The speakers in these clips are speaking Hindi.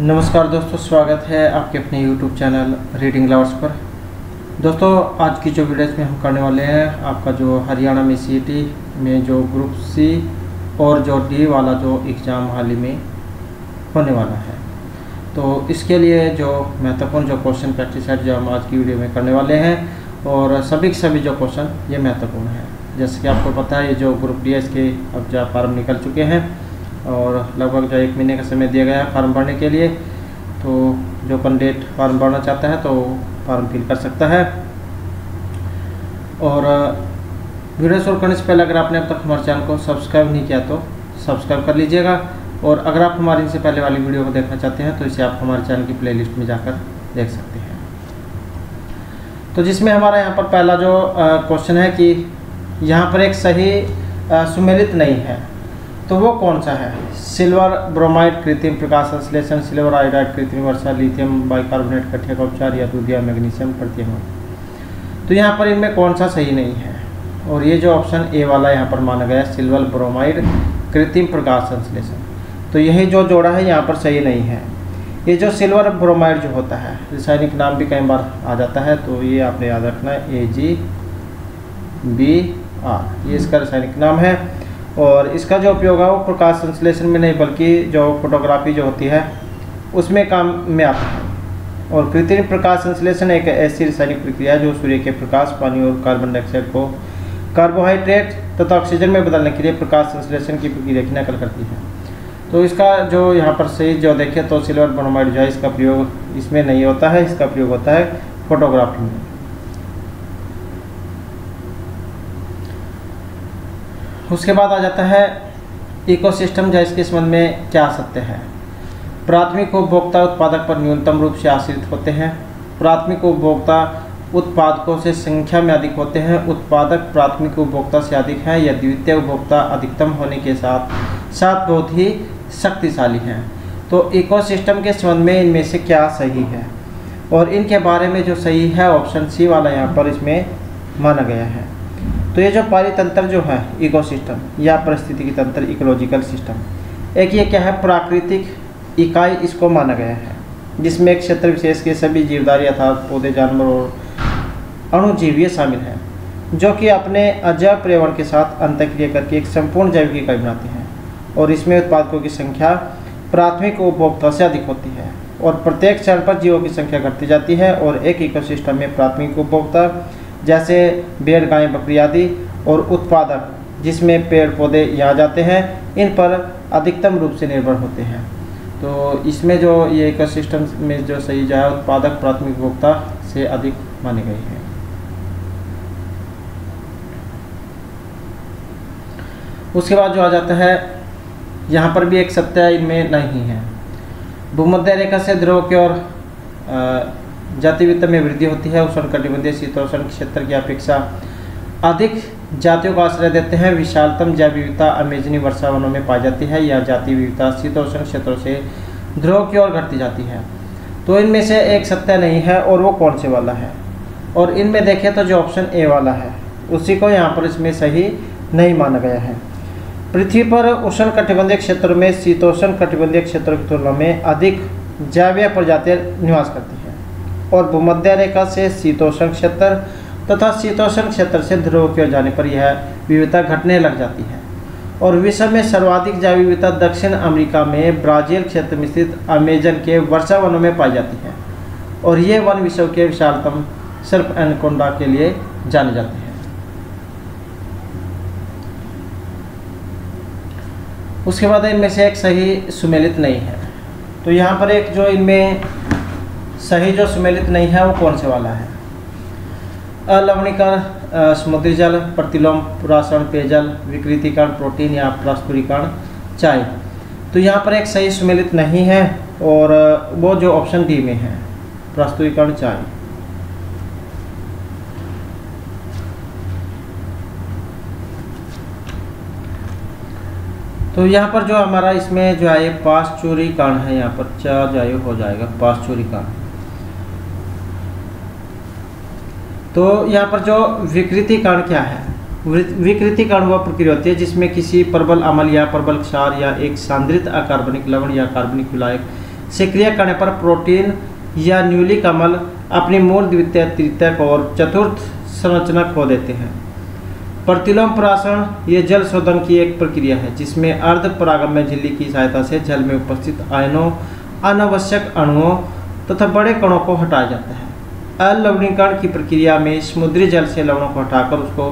नमस्कार दोस्तों, स्वागत है आपके अपने YouTube चैनल रीडिंग लवर्स पर। दोस्तों, आज की जो वीडियो में हम करने वाले हैं, आपका जो हरियाणा में सी में जो ग्रुप सी और जो डी वाला जो एग्ज़ाम हाल ही में होने वाला है। तो इसके लिए जो महत्वपूर्ण जो क्वेश्चन प्रैक्टिस है, जो हम आज की वीडियो में करने वाले हैं, और सभी के सभी जो क्वेश्चन ये महत्वपूर्ण है। जैसे कि आपको पता है, ये जो ग्रुप डी है, इसके अब जो फार्म निकल चुके हैं। और लगभग जो एक महीने का समय दिया गया है फार्म भरने के लिए तो जो कैंडिडेट फार्म भरना चाहता है तो फार्म फिल कर सकता है। और वीडियो शुरू करने से पहले अगर आपने अब तक हमारे चैनल को सब्सक्राइब नहीं किया तो सब्सक्राइब कर लीजिएगा। और अगर आप हमारी इनसे पहले वाली वीडियो को देखना चाहते हैं तो इसे आप हमारे चैनल की प्लेलिस्ट में जाकर देख सकते हैं। तो जिसमें हमारा यहाँ पर पहला जो क्वेश्चन है कि यहाँ पर एक सही सुमेलित नहीं है। तो वो कौन सा है? सिल्वर ब्रोमाइड कृत्रिम प्रकाश संश्लेषण, सिल्वर आयोडाइड कृत्रिम वर्षा, लिथियम बाइकार्बोनेट, कठिया का उपचार, या दूधिया, मैग्नीशियम प्रत्यम तो यहाँ पर इनमें कौन सा सही नहीं है? और ये जो ऑप्शन ए वाला यहाँ पर माना गया सिल्वर ब्रोमाइड कृत्रिम प्रकाश संश्लेषण। तो यही जो जोड़ा है, यहाँ पर सही नहीं है। ये जो सिल्वर ब्रोमाइड जो होता है, रासायनिक नाम भी कई बार आ जाता है तो ये आपने याद रखना है ए जी बी आर ये इसका रासायनिक नाम है। और इसका जो उपयोग है वो प्रकाश संश्लेषण में नहीं, बल्कि जो फोटोग्राफी जो होती है, उसमें काम में आता है। और कृत्रिम प्रकाश संश्लेषण एक ऐसी रासायनिक प्रक्रिया है जो सूर्य के प्रकाश, पानी और कार्बन डाइऑक्साइड को कार्बोहाइड्रेट तथा ऑक्सीजन में बदलने के लिए प्रकाश संश्लेषण की प्रक्रिया की नकल करती है। तो इसका जो यहाँ पर सही जो देखें तो सिल्वर बोनोमाइड जो है, इसका प्रयोग इसमें नहीं होता है, इसका प्रयोग होता है फोटोग्राफी में। उसके बाद आ जाता है इकोसिस्टम जो इसके संबंध में क्या सत्य है। प्राथमिक उपभोक्ता उत्पादक पर न्यूनतम रूप से आश्रित होते हैं। प्राथमिक उपभोक्ता उत्पादकों से संख्या में अधिक होते हैं। उत्पादक प्राथमिक उपभोक्ता से अधिक हैं या द्वितीय उपभोक्ता अधिकतम होने के साथ साथ बहुत ही शक्तिशाली हैं। तो इकोसिस्टम के संबंध में इनमें से क्या सही है? और इनके बारे में जो सही है ऑप्शन सी वाला यहाँ पर इसमें माना गया है। तो ये जो पारितंत्र जो है इकोसिस्टम या परिस्थितिकी तंत्र इकोलॉजिकल सिस्टम एक ये क्या है, प्राकृतिक इकाई इसको माना गया है, जिसमें एक क्षेत्र विशेष के सभी जीवदारी अर्थात पौधे, जानवर और अणुजीवीय शामिल हैं, जो कि अपने अजैव पर्यावरण के साथ अंतक्रिया करके एक संपूर्ण जैविक इकाई बनाते हैं, और इसमें उत्पादकों की संख्या प्राथमिक उपभोक्ता से अधिक होती है, और प्रत्येक चरण पर जीवों की संख्या घटती जाती है, और एक इकोसिस्टम में प्राथमिक उपभोक्ता जैसे भेड़ गाय, बकरी आदि और उत्पादक, जिसमें पेड़ पौधे यहाँ जाते हैं, इन पर अधिकतम रूप से निर्भर होते हैं। तो इसमें जो ये इकोसिस्टम में जो सही जो है, उत्पादक, प्राथमिक उपभोक्ता से अधिक माने गए हैं। उसके बाद जो आ जाता है, यहाँ पर भी एक सत्य इनमें नहीं है। भूमध्य रेखा से ध्रुव की ओर जाति वित्त में वृद्धि होती है, उष्ण कटिबंधीय शीतोषण क्षेत्र की अपेक्षा अधिक जातियों का आश्रय देते हैं। विशालतम जैव विविधता अमेजनी वर्षा वनों में पाई जाती है। यह जाति विविधता शीतोष्ण क्षेत्रों से ध्रुव की ओर घटती जाती है। तो इनमें से एक सत्य नहीं है और वो कौन से वाला है? और इनमें देखें तो जो ऑप्शन ए वाला है, उसी को यहाँ पर इसमें सही नहीं माना गया है। पृथ्वी पर उष्ण कटिबंधीय क्षेत्र में शीतोष्ण कटिबंधीय क्षेत्रों की तुलना में अधिक जैवीय प्रजातियाँ निवास करती हैं। और भूमध्य रेखा से शीतोष्ण क्षेत्र तथा शीतोष्ण क्षेत्र से ध्रुव की ओर जाने पर यह विविधता घटने लग जाती है। और विश्व में सर्वाधिक जैव विविधता दक्षिण अमेरिका में ब्राज़ील क्षेत्र में स्थित अमेजन के वर्षा वनों में पाई जाती है। और ये वन विश्व के विशालतम सर्प एनकोंडा के लिए जाने जाते हैं। उसके बाद इनमें से एक सही सुमेलित नहीं है। तो यहाँ पर एक जो इनमें सही जो सुमेलित नहीं है, वो कौन से वाला है? अलवणीकरण समुद्री जल, प्रतिलोम, पुरासरण, पेयजल, विकृतिकरण, प्रोटीन या प्रस्तुरीकरण, चाय। तो यहाँ पर एक सही सुमेलित नहीं है और वो जो ऑप्शन डी में है, प्रस्तुरीकरण चाय। तो यहाँ पर जो हमारा इसमें जो है पास चोरी कारण है, यहाँ पर चार जो हो जाएगा पास चोरी कारण तो यहाँ पर जो विकृतिकरण क्या है? विकृति कारण वह प्रक्रिया होती है जिसमें किसी प्रबल अमल या प्रबल क्षार या एक सांद्रित अकार्बनिक लवण या कार्बनिक विलायक से क्रिया करने पर प्रोटीन या न्यूली कमल अपनी मूल द्वितीय तृतीयक और चतुर्थ संरचना खो देते हैं। प्रतिलोम प्राशन ये जल शोधन की एक प्रक्रिया है जिसमें अर्ध परागम्य झिल्ली की सहायता से जल में उपस्थित आयनों, अनावश्यक अणुओं तथा बड़े कणों को हटाया जाता है। अलवणीकरण की प्रक्रिया में समुद्री जल से लवणों को हटाकर उसको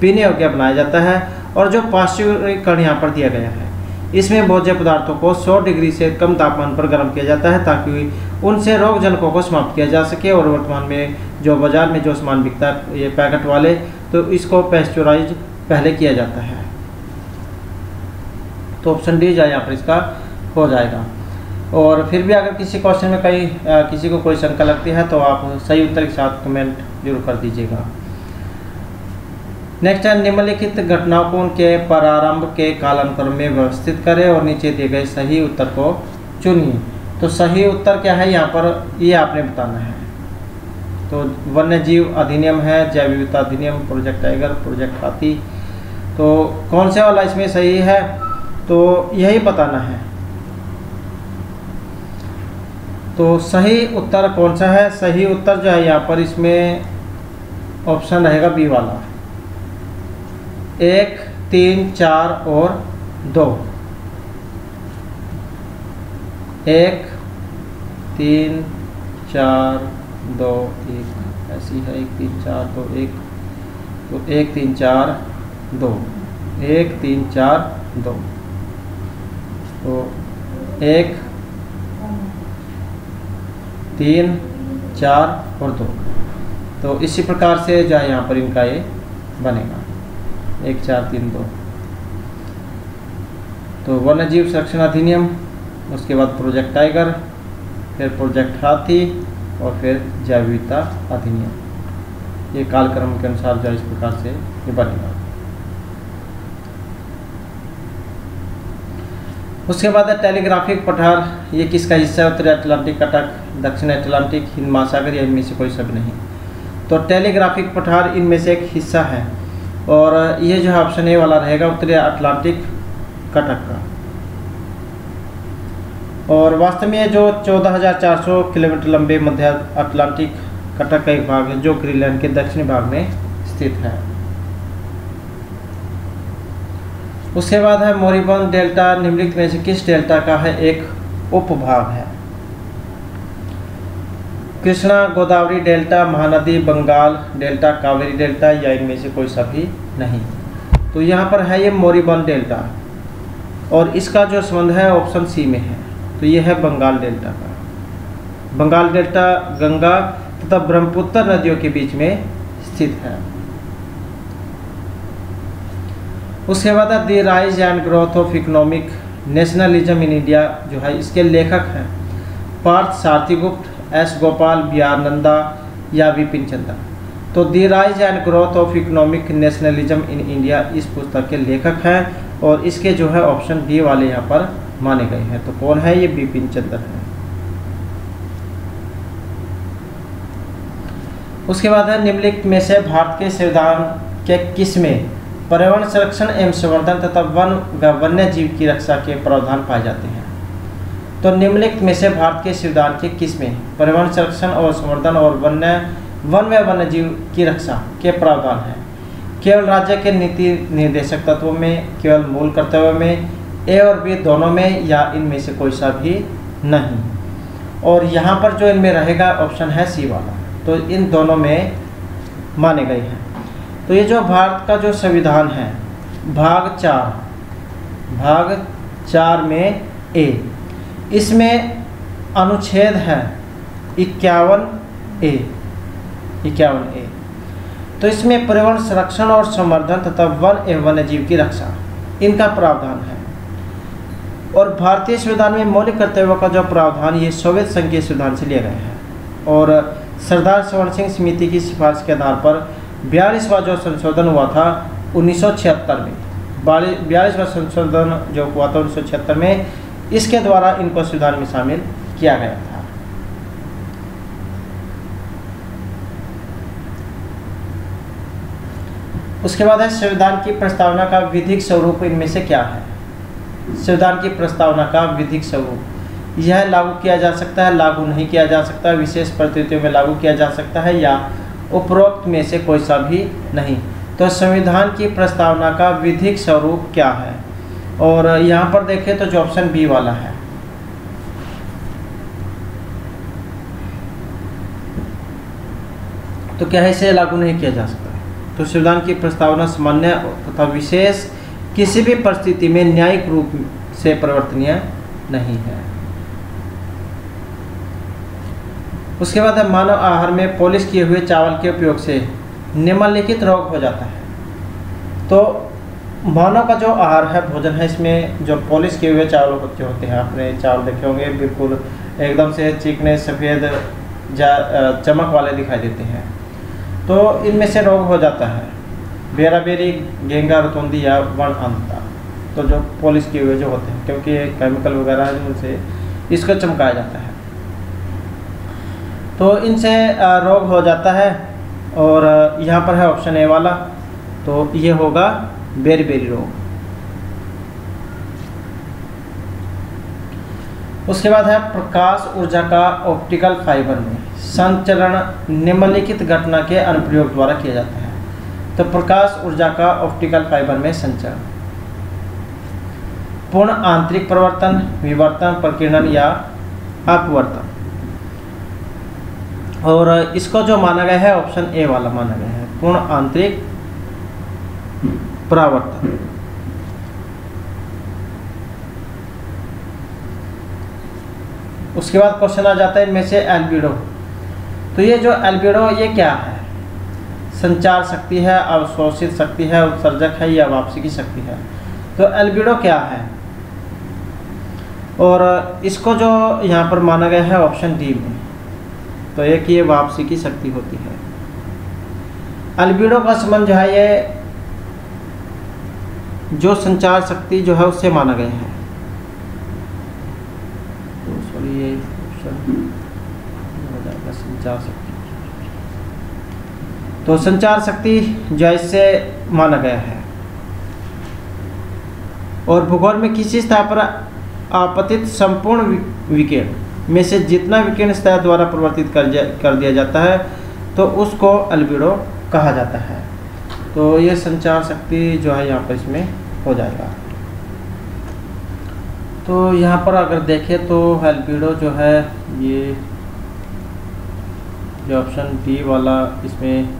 पीने योग्य बनाया जाता है और जो पाश्चुरीकरण यहाँ पर दिया गया है। इसमें भोज्य पदार्थों को 100 डिग्री से कम तापमान पर गर्म किया जाता है ताकि उनसे रोग जनकों को समाप्त किया जा सके और वर्तमान में जो बाज़ार में जो सामान बिकता है, ये पैकेट वाले तो इसको पेस्चुराइज पहले किया जाता है। तो ऑप्शन डी जाए यहाँ पर इसका, हो जाएगा। और फिर भी अगर किसी क्वेश्चन में कहीं किसी को कोई शंका लगती है तो आप सही उत्तर के साथ कमेंट ज़रूर कर दीजिएगा। नेक्स्ट है, निम्नलिखित घटनाओं को उनके प्रारंभ के कालानुक्रम में व्यवस्थित करें और नीचे दिए गए सही उत्तर को चुनिए। तो सही उत्तर क्या है? यहाँ पर ये आपने बताना है। तो वन्य जीव अधिनियम है, जैव विविधता अधिनियम प्रोजेक्ट टाइगर प्रोजेक्ट हाथी तो कौन से वाला इसमें सही है? तो यही बताना है। तो सही उत्तर कौन सा है? सही उत्तर जो है यहाँ पर इसमें ऑप्शन रहेगा बी वाला। एक, तीन, चार और दो। एक, तीन, चार, दो, एक। ऐसी है, एक, तीन, चार, दो, एक। तो एक, तीन, चार, दो। एक, तीन, चार, दो। तो एक तीन, चार और दो। तो इसी प्रकार से जो है यहाँ पर इनका ये बनेगा। एक, चार, तीन, दो। तो वन्य जीव संरक्षण अधिनियम, उसके बाद प्रोजेक्ट टाइगर, फिर प्रोजेक्ट हाथी और फिर जैव विविधता अधिनियम। ये कालक्रम के अनुसार जो इस प्रकार से ये बनेगा। उसके बाद है टेलीग्राफिक पठार। ये किसका हिस्सा है? उत्तरी अटलांटिक कटक दक्षिण अटलांटिक हिंद महासागर या इनमें से कोई सब नहीं। तो टेलीग्राफिक पठार इनमें से एक हिस्सा है। और ये जो है ऑप्शन ए वाला रहेगा उत्तरी अटलांटिक कटक का। और वास्तव में जो 14,400 किलोमीटर लंबे मध्य अटलांटिक कटक का एक भाग है जो ग्रीनलैंड के दक्षिणी भाग में स्थित है। उसके बाद है मोरिबन डेल्टा निम्नलिखित में से किस डेल्टा का है एक उपभाग है? Krishna Godavari delta, Mahanadi, Bengal delta, Kaveri delta, या इनमें से कोई सभी नहीं। तो यहाँ पर है ये मोरीबन डेल्टा। और इसका जो संबंध है ऑप्शन सी में है। तो ये है बंगाल डेल्टा का। बंगाल डेल्टा गंगा तथा ब्रह्मपुत्र नदियों के बीच में स्थित है। उसके बाद the rise and growth of economic nationalism in India जो है इसके लेखक हैं। Partha सारथीगुप्त, S Gopal, B R Nanda या विपिन चंद्र तो the rise and growth of economic nationalism in India इस पुस्तक के लेखक हैं और इसके जो है ऑप्शन बी वाले यहाँ पर माने गए हैं। तो कौन है ये बिपिन चंद्र है उसके बाद है निम्नलिखित में से भारत के संविधान के किसमें पर्यावरण संरक्षण एवं संवर्धन तथा वन व वन्य जीव की रक्षा के प्रावधान पाए जाते हैं। तो निम्नलिखित में से भारत के संविधान के किसमें पर्यावरण संरक्षण और संवर्धन और वन्य, वन व वन्य जीव की रक्षा के प्रावधान है। केवल राज्य के नीति निर्देशक तत्वों में, केवल मूल कर्तव्य में, ए और बी दोनों में या इनमें से कोई सा भी नहीं। और यहाँ पर जो इनमें रहेगा ऑप्शन है सी वाला। तो इन दोनों में माने गए हैं। तो ये जो भारत का जो संविधान है, भाग चार भाग चार में ए, इसमें अनुच्छेद है इक्यावन ए इक्यावन ए। तो इसमें पर्यावरण संरक्षण और संवर्धन तथा वन एवं वन्य जीव की रक्षा, इनका प्रावधान है। और भारतीय संविधान में मौलिक कर्तव्यों का जो प्रावधान, ये सोवियत संघ के संविधान से लिया गया है। और सरदार सवर्ण सिंह समिति की सिफारिश के आधार पर बयालीसवा जो संशोधन हुआ था, उन्नीस सौ छिहत्तर में। बयालीसवा संशोधन जो हुआ था, उन्नीस में, इसके द्वारा इनको संविधान में शामिल किया गया था। उसके बाद है, संविधान की प्रस्तावना का विधिक स्वरूप इनमें से क्या है? संविधान की प्रस्तावना का विधिक स्वरूप। यह लागू किया जा सकता है, लागू नहीं किया जा सकता, विशेष परिस्थितियों में लागू किया जा सकता है या उपरोक्त में से कोई सा भी नहीं। तो संविधान की प्रस्तावना का विधिक स्वरूप क्या है? और यहाँ पर देखें तो जो ऑप्शन बी वाला है। तो क्या है, इसे लागू नहीं किया जा सकता। तो संविधान की प्रस्तावना सामान्य तथा विशेष किसी भी परिस्थिति में न्यायिक रूप से परिवर्तनीय नहीं है। उसके बाद मानव आहार में पॉलिश किए हुए चावल के उपयोग से निम्नलिखित रोग हो जाता है। तो मानव का जो आहार है, भोजन है, इसमें जो पॉलिश किए हुए चावल होते होते हैं, आपने चावल देखे होंगे, बिल्कुल एकदम से चिकने, सफ़ेद चमक वाले दिखाई देते हैं। तो इनमें से रोग हो जाता है। बेरा बेरी गेंगा, रतुंदी या वन अंता तो जो पॉलिश किए हुए जो होते हैं, क्योंकि केमिकल वगैरह है, उनसे इसको चमकाया जाता है। तो इनसे रोग हो जाता है और यहाँ पर है ऑप्शन ए वाला तो ये होगा बेरी बेरी रोग। उसके बाद है प्रकाश ऊर्जा का ऑप्टिकल फाइबर में संचरण निम्नलिखित घटना के अनुप्रयोग द्वारा किया जाता है। तो प्रकाश ऊर्जा का ऑप्टिकल फाइबर में संचरण। पूर्ण आंतरिक परिवर्तन, विवर्तन, प्रकीर्णन या अपवर्तन। और इसको जो माना गया है ऑप्शन ए वाला माना गया है, पूर्ण आंतरिक परावर्तन। उसके बाद क्वेश्चन आ जाता है इनमें से एल्बिडो तो ये जो एल्बिडो ये क्या है? संचार शक्ति है, अवशोषित शक्ति है, उत्सर्जक है या वापसी की शक्ति है। तो एल्बिडो क्या है? और इसको जो यहाँ पर माना गया है ऑप्शन डी में। तो एक ये वापसी की शक्ति होती है। अल्बिडो का संबंध जो है ये, जो संचार शक्ति जो है उससे माना गया है। तो सॉरी ये संचार शक्ति। तो संचार शक्ति जो है इससे माना गया है। और भूगोल में किसी स्थान पर आपतित संपूर्ण विकिरण में से जितना विकिरण सतह द्वारा परिवर्तित कर कर दिया जाता है तो उसको अल्बिडो कहा जाता है। तो ये संचार शक्ति जो है यहाँ पर इसमें हो जाएगा। तो यहाँ पर अगर देखें तो अल्बिडो जो है, ये जो ऑप्शन डी वाला इसमें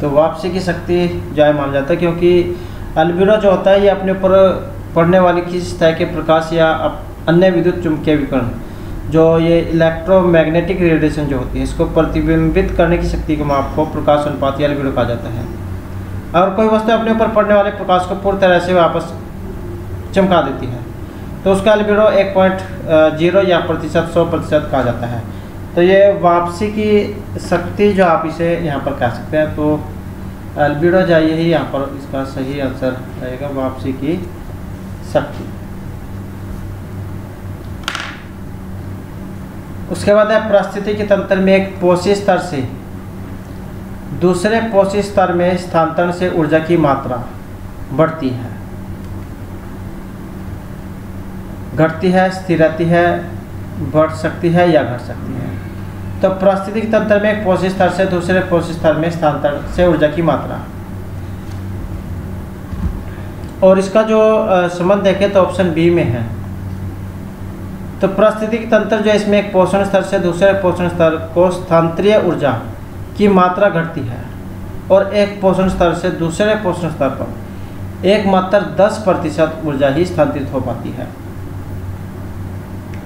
तो वापसी की शक्ति जाय मान जाता है, क्योंकि अल्बिडो जो होता है, ये अपने ऊपर पड़ने वाली किसी तरह के प्रकाश या अन्य विद्युत चुंबकीय विकर्ण, जो ये इलेक्ट्रोमैग्नेटिक रेडिएशन जो होती है, इसको प्रतिबिंबित करने की शक्ति को माप को प्रकाश अनुपात या अल्बिडो कहा जाता है। और कोई वस्तु अपने ऊपर पड़ने वाले प्रकाश को पूरी तरह से वापस चमका देती है तो उसका अल्बिडो एक पॉइंट ज़ीरो या प्रतिशत, सौ प्रतिशत कहा जाता है। तो ये वापसी की शक्ति जो आप इसे यहाँ पर कह सकते हैं तो अल्बिडो जाइए ही, यहाँ पर इसका सही आंसर रहेगा, वापसी की शक्ति। उसके बाद है, परिस्थिति के तंत्र में एक पोषी स्तर से। दूसरे पोषी स्तर में स्थानांतरण से ऊर्जा की मात्रा बढ़ती है। घटती है, स्थिर रहती है, बढ़ सकती है या घट सकती है। तो पारिस्थितिक तंत्र में एक पोषी स्तर से दूसरे पोषी स्तर में स्थानांतरण से ऊर्जा की मात्रा। और इसका जो संबंध देखें तो ऑप्शन बी में है। तो पारिस्थितिक तंत्र जो इसमें एक पोषण स्तर से दूसरे पोषण स्तर को स्थानांतरीय ऊर्जा की मात्रा घटती है और एक पोषण स्तर से दूसरे पोषण स्तर पर एक मात्र 10 प्रतिशत ऊर्जा ही स्थानांतरित हो पाती है।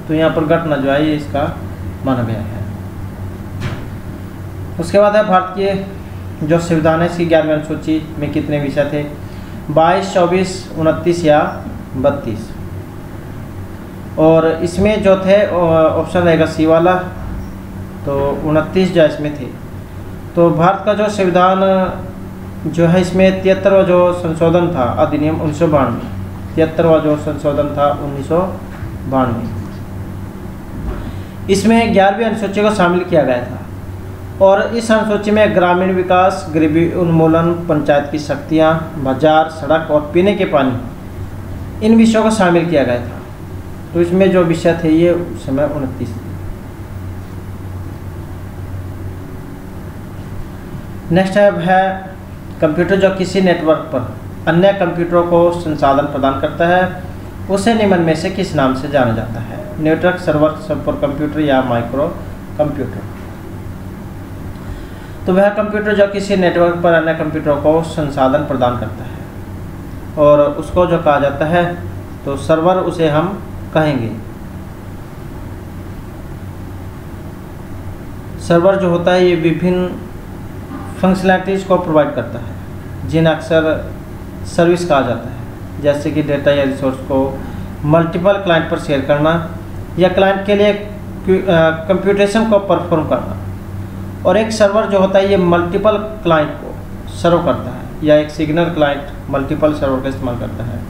तो यहाँ पर घटना जो है इसका माना है। उसके बाद है भारत के जो संविधान है, इसकी ग्यारहवीं अनुसूची में कितने विषय थे? बाईस, चौबीस, उनतीस या बत्तीस। और इसमें जो थे ऑप्शन रहेगा सी वाला। तो उनतीस जो इसमें थे। तो भारत का जो संविधान, जो है, इसमें तिहत्तरवा जो संशोधन था, अधिनियम उन्नीस सौ बानवे। तिहत्तरवा जो संशोधन था, उन्नीस सौ बानवे। इसमें ग्यारहवीं अनुसूची को शामिल किया गया था। और इस अनुसूची में ग्रामीण विकास गरीबी उन्मूलन पंचायत की शक्तियाँ बाज़ार सड़क और पीने के पानी इन विषयों को शामिल किया गया था। तो इसमें जो विषय थे ये उस समय उनतीस नेक्स्ट है, है कंप्यूटर जो किसी नेटवर्क पर अन्य कंप्यूटरों को संसाधन प्रदान करता है उसे निम्न में से किस नाम से जाना जाता है? नेटवर्क सर्वर सुपर कंप्यूटर या माइक्रो कंप्यूटर तो वह कंप्यूटर जो किसी नेटवर्क पर अन्य कंप्यूटरों को संसाधन प्रदान करता है। और उसको जो कहा जाता है तो सर्वर उसे हम कहेंगे। सर्वर जो होता है, ये विभिन्न फंक्शनैलिटीज़ को प्रोवाइड करता है, जिन्हें अक्सर सर्विस कहा जाता है। जैसे कि डेटा या रिसोर्स को मल्टीपल क्लाइंट पर शेयर करना, या क्लाइंट के लिए कंप्यूटेशन को परफॉर्म करना। और एक सर्वर जो होता है, ये मल्टीपल क्लाइंट को सर्व करता है, या एक सिग्नल क्लाइंट मल्टीपल सर्वर का इस्तेमाल करता है।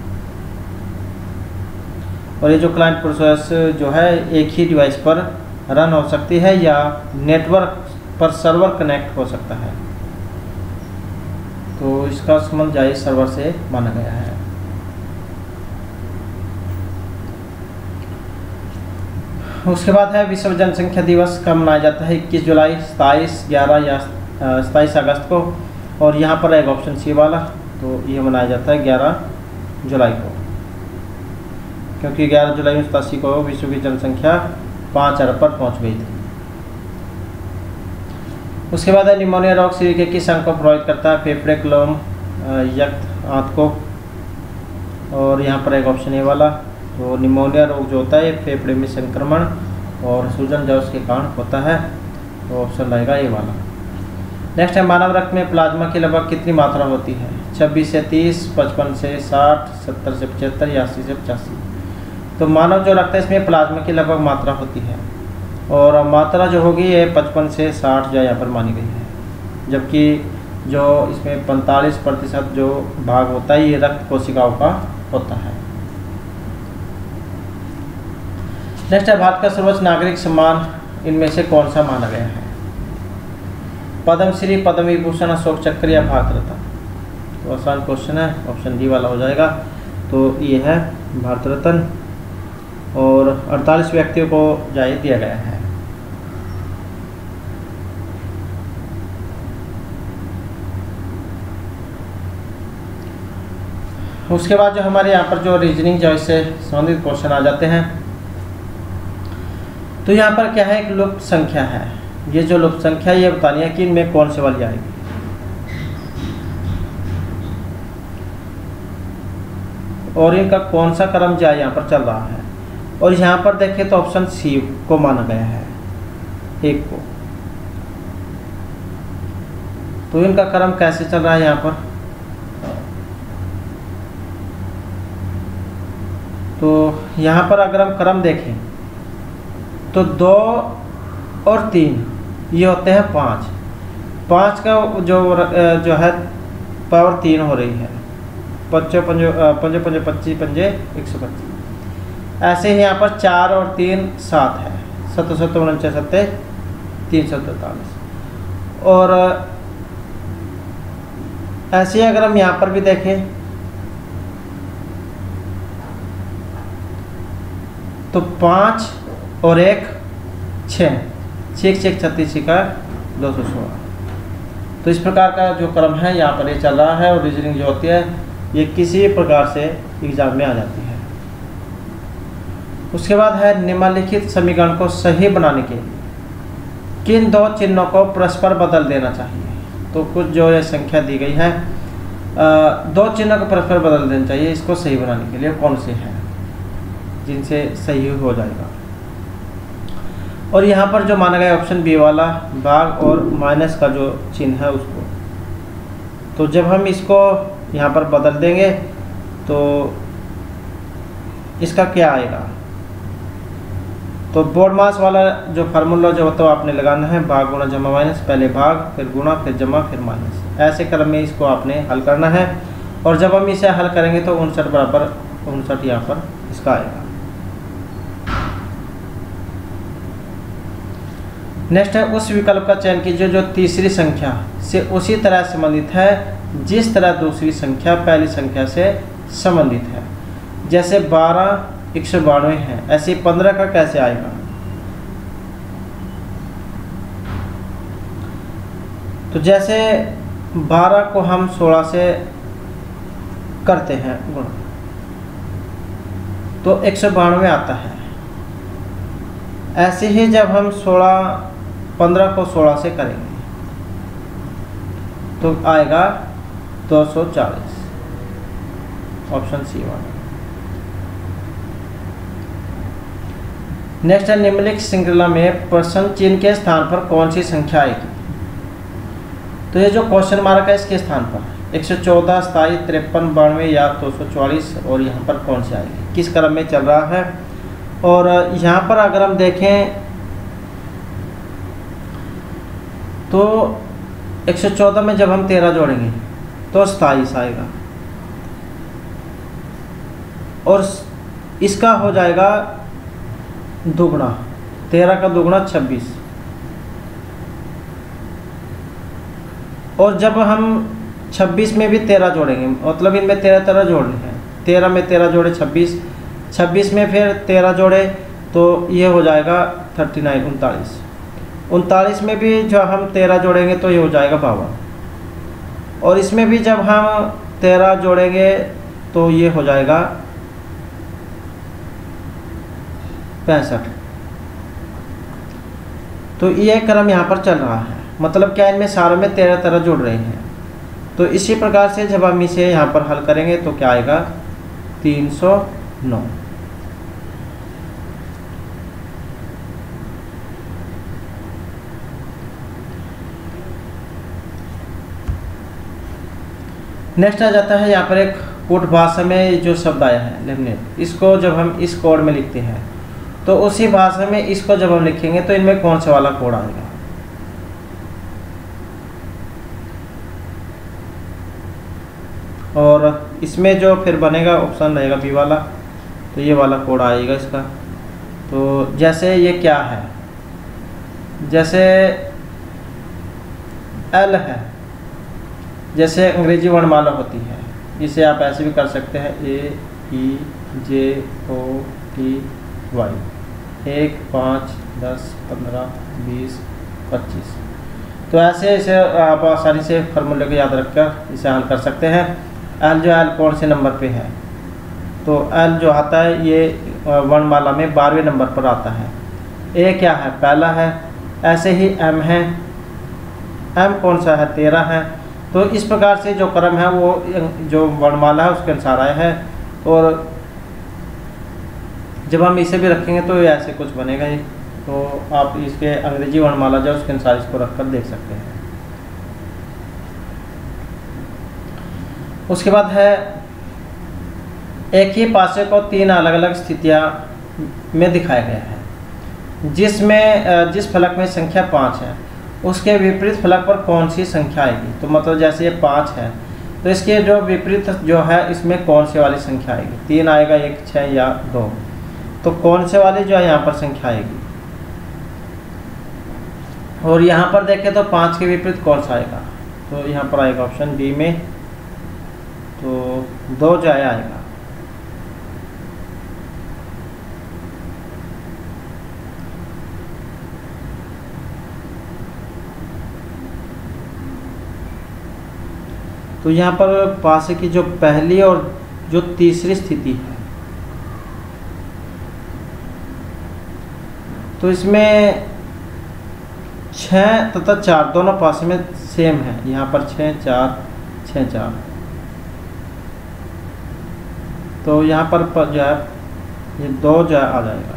और ये जो क्लाइंट प्रोसेस जो है, एक ही डिवाइस पर रन हो सकती है, या नेटवर्क पर सर्वर कनेक्ट हो सकता है। तो इसका संबंध जायज़ सर्वर से माना गया है। उसके बाद है विश्व जनसंख्या दिवस कब मनाया जाता है इक्कीस जुलाई, सताईस, ग्यारह या सताईस अगस्त को, और यहाँ पर एक ऑप्शन सी वाला तो ये मनाया जाता है ग्यारह जुलाई को। क्योंकि ग्यारह जुलाई उन्नीस सतासी को विश्व की जनसंख्या पाँच अरब पर पहुँच गई थी। उसके बाद है निमोनिया रोग शरीर के किस अंग को प्रभावित करता है फेफड़े, क्लोम यक्त, आंत को, और यहाँ पर एक ऑप्शन ए वाला तो निमोनिया रोग जो होता है फेफड़े में संक्रमण और सूजन जो उसके कारण होता है। तो ऑप्शन रहेगा ये वाला। नेक्स्ट है, मानव रक्त में प्लाज्मा की लगभग कितनी मात्रा होती है? छब्बीस से तीस, पचपन से साठ, सत्तर से पचहत्तर या अस्सी से पचासी। तो मानव जो रक्त है, इसमें प्लाज्मा की लगभग मात्रा होती है। और मात्रा जो होगी, ये पचपन से साठ जो यहाँ पर मानी गई है। जबकि जो इसमें पैंतालीस प्रतिशत जो भाग होता है, ये रक्त कोशिकाओं का होता है। नेक्स्ट है, भारत का सर्वोच्च नागरिक सम्मान, इनमें से कौन सा माना गया है? पद्मश्री पद्म विभूषण अशोक चक्र या भारत रत्न तो आसान क्वेश्चन है ऑप्शन डी वाला हो जाएगा। तो ये है भारत रत्न और 48 व्यक्तियों को जायज़ दिया गया है। उसके बाद जो हमारे यहाँ पर जो रीजनिंग जो इससे संबंधित क्वेश्चन आ जाते हैं। तो यहाँ पर क्या है? एक लुप्त संख्या है। ये जो लुप्त संख्या ये बतानी है कि इनमें कौन से वाली आएगी? और इनका कौन सा क्रम जाए यहाँ पर चल रहा है? और यहाँ पर देखें तो ऑप्शन सी को माना गया है। एक को। तो इनका क्रम कैसे चल रहा है यहाँ पर? तो यहाँ पर अगर हम क्रम देखें तो दो और तीन, ये होते हैं पाँच। पाँच का जो जो है, पावर तीन हो रही है। पच्चो, पंजो पंजो पंजो, पच्चीस, पंजे, एक सौ पच्चीस। ऐसे ही यहाँ पर चार और तीन सात है। सत्तर सत्तर उनचास सत्तर तीन सौ तैतालीस। और, ऐसे ही अगर हम यहाँ पर भी देखें तो पाँच और एक छः छः छः छत्तीस का दो सौ सोलह। तो इस प्रकार का जो क्रम है, यहाँ पर ये चल रहा है और रीजनिंग जो होती है, ये किसी प्रकार से एग्ज़ाम में आ जाती है। उसके बाद है निम्नलिखित समीकरण को सही बनाने के लिए। किन दो चिन्हों को परस्पर बदल देना चाहिए? तो कुछ जो ये संख्या दी गई है दो चिन्हों को परस्पर बदल देना चाहिए इसको सही बनाने के लिए। कौन से हैं? जिनसे सही हो जाएगा। और यहाँ पर जो माना गया ऑप्शन बी वाला भाग और माइनस का जो चिन्ह है उसको। तो जब हम इसको यहाँ पर बदल देंगे तो इसका क्या आएगा? तो बोर्ड मास वाला जो फार्मूला जो होता है आपने लगाना है, भाग गुणा जमा माइनस पहले भाग, फिर गुणा, फिर जमा, फिर माइनस ऐसे क्रम में इसको आपने हल करना है। और जब हम इसे हल करेंगे तो उनसठ बराबर उनसठ यहाँ पर इसका आएगा। नेक्स्ट है, उस विकल्प का चयन कीजिए जो तीसरी संख्या से उसी तरह संबंधित है, जिस तरह दूसरी संख्या पहली संख्या से संबंधित है। जैसे बारह, एक सौ बानवे है। ऐसे पंद्रह का कैसे आएगा? तो जैसे बारह को हम सोलह से करते हैं गुण तो एक सौ बानवे आता है। ऐसे ही जब हम सोलह पंद्रह को सोलह से करेंगे। तो आएगा दो सौ चालीस। Option C one. नेक्स्ट है निम्नलिखित श्रृंखला में प्रश्न चिन्ह के स्थान पर कौन सी संख्या आएगी? तो ये जो क्वेश्चन मार्क है इसके स्थान पर। एक सौ चौदह, सताईस, तिरपन, बानवे या दो सौ चौवालीस और यहाँ पर कौन सी आएगी? किस क्रम में चल रहा है? और यहाँ पर अगर हम देखें तो 114 में जब हम तेरह जोड़ेंगे तो सताईस आएगा। और इसका हो जाएगा दुगना तेरह का दुगना छब्बीस। और जब हम छब्बीस में भी तेरह जोड़ेंगे मतलब इनमें तेरह तेरह जोड़ने हैं। तेरह में तेरह जोड़े छब्बीस। छब्बीस में फिर तेरह जोड़े तो ये हो जाएगा थर्टी नाइन, उनतालीस। उनतालीस में भी जो हम तेरह जोड़ेंगे तो ये हो जाएगा बावन। और इसमें भी जब हम तेरह जोड़ेंगे तो ये हो जाएगा पैंसठ। तो ये क्रम यहाँ पर चल रहा है। मतलब क्या इनमें सारों में तेरह तेरह जुड़ रहे हैं? तो इसी प्रकार से जब हम इसे यहाँ पर हल करेंगे तो क्या आएगा? तीन सौ नौ। नेक्स्ट आ जाता है यहाँ पर एक कोट भाषा में जो शब्द आया है लेमिनेट इसको जब हम इस कोड में लिखते हैं तो उसी भाषा में इसको जब हम लिखेंगे तो इनमें कौन सा वाला कोड आएगा? और इसमें जो फिर बनेगा ऑप्शन रहेगा बी वाला तो ये वाला कोड आएगा इसका। तो जैसे ये क्या है? जैसे एल है। जैसे अंग्रेज़ी वर्णमाला होती है, इसे आप ऐसे भी कर सकते हैं, ए, ई, जे, ओ, टी, वाई। एक, पाँच, दस, पंद्रह, बीस, पच्चीस। तो ऐसे इसे आप आसानी से फार्मूले को याद रखकर इसे हल कर सकते हैं। एल जो एल कौन से नंबर पे है? तो एल जो आता है, ये वर्णमाला में बारहवें नंबर पर आता है। ए क्या है? पहला है, ऐसे ही एम है। एम कौन सा है? तेरह है। तो इस प्रकार से जो क्रम है, वो जो वर्णमाला है, उसके अनुसार आया है। और जब हम इसे भी रखेंगे तो ऐसे कुछ बनेगा ही। तो आप इसके अंग्रेज़ी वर्णमाला जो उसके अनुसार इसको रख कर देख सकते हैं। उसके बाद है, एक ही पासे को तीन अलग अलग स्थितियाँ में दिखाया गया है। जिसमें, जिस फलक में संख्या पाँच है उसके विपरीत फलक पर कौन सी संख्या आएगी? तो मतलब जैसे ये पाँच है तो इसके जो विपरीत जो है, इसमें कौन सी वाली संख्या आएगी? तीन आएगा, एक छः या दो। तो कौन से वाली जो है, यहाँ पर संख्या आएगी? और यहाँ पर देखें तो पाँच के विपरीत कौन सा आएगा? तो यहाँ पर आएगा ऑप्शन बी में तो दो जो है, आएगा। तो यहाँ पर पास की जो पहली और जो तीसरी स्थिति है। तो इसमें छः तथा चार दोनों पास में सेम है। यहाँ पर छः चार छः चार। तो यहाँ पर, पर जो है ये दो जो आ जाएगा।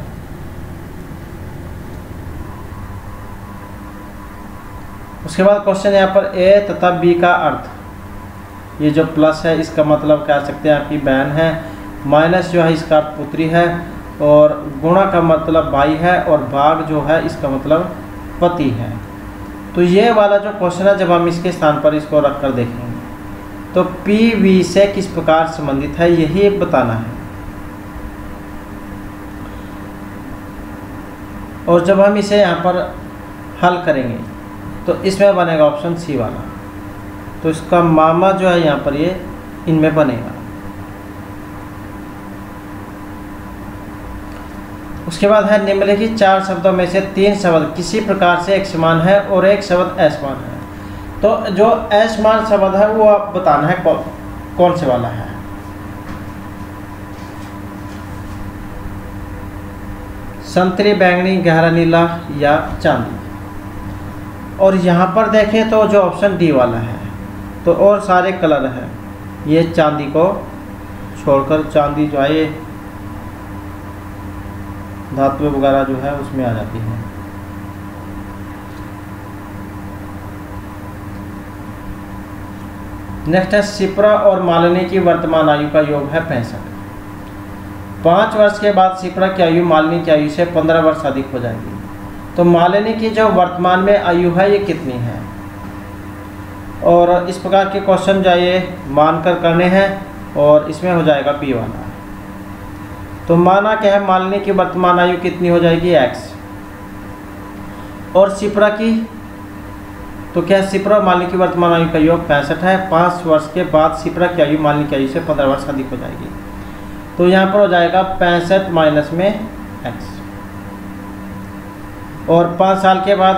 उसके बाद क्वेश्चन यहाँ पर ए तथा बी का अर्थ। ये जो प्लस है, इसका मतलब कह सकते हैं आपकी बहन है। माइनस जो है, इसका पुत्री है और गुणा का मतलब भाई है और भाग जो है, इसका मतलब पति है। तो ये वाला जो क्वेश्चन है, जब हम इसके स्थान पर इसको रख कर देखेंगे तो पी वी से किस प्रकार संबंधित है, यही बताना है। और जब हम इसे यहाँ पर हल करेंगे तो इसमें बनेगा ऑप्शन सी वाला। तो इसका मामा जो है यहाँ पर ये इनमें बनेगा। उसके बाद है निम्नलिखित चार शब्दों में से तीन शब्द किसी प्रकार से एक समान है और एक शब्द असमान है। तो जो असमान शब्द है, वो आप बताना है कौन कौन से वाला है। संतरी, बैंगनी, गहरा, नीला या चांदी। और यहाँ पर देखें तो जो ऑप्शन डी वाला है तो और सारे कलर हैं। ये चांदी को छोड़कर चांदी जो है, ये धातु वगैरह जो है, उसमें आ जाती है। नेक्स्ट है, सिपरा और मालिनी की वर्तमान आयु का योग है पैंसठ। पाँच वर्ष के बाद सिपरा की आयु, मालिनी की आयु से पंद्रह वर्ष अधिक हो जाएगी। तो मालिनी की जो वर्तमान में आयु है, ये कितनी है? और इस प्रकार के क्वेश्चन जो ये मानकर करने हैं और इसमें हो जाएगा पी वाला तो माना क्या है? मालिनी की वर्तमान आयु कितनी हो जाएगी? एक्स और सिप्रा की? तो क्या सिप्रा और की वर्तमान आयु का योग पैंसठ है। पाँच वर्ष के बाद सिपरा की आयु मालिनी की आयु से पंद्रह वर्ष अधिक हो जाएगी। तो यहाँ पर हो जाएगा पैंसठ माइनस में एक्स और पाँच साल के बाद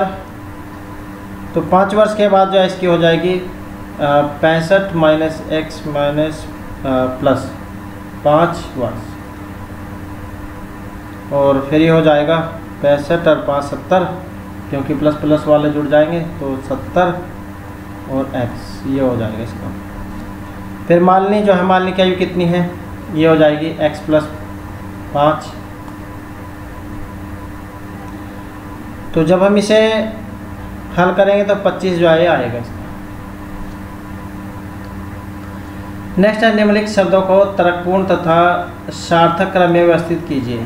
तो पाँच वर्ष के बाद जो है इसकी हो जाएगी पैंसठ माइनस एक्स माइनस प्लस। पाँच वर्ष। और फिर ये हो जाएगा पैंसठ और पाँच सत्तर, क्योंकि प्लस प्लस वाले जुड़ जाएँगे तो सत्तर और एक्स, ये हो जाएगा इसका। फिर मालनी जो है, मालनी की आयु कितनी है? ये हो जाएगी एक्स प्लस पाँच। तो जब हम इसे हल करेंगे तो 25 जो है आएगा नेक्स्ट है निम्नलिखित शब्दों को तर्कपूर्ण तथा सार्थक क्रम में व्यवस्थित कीजिए।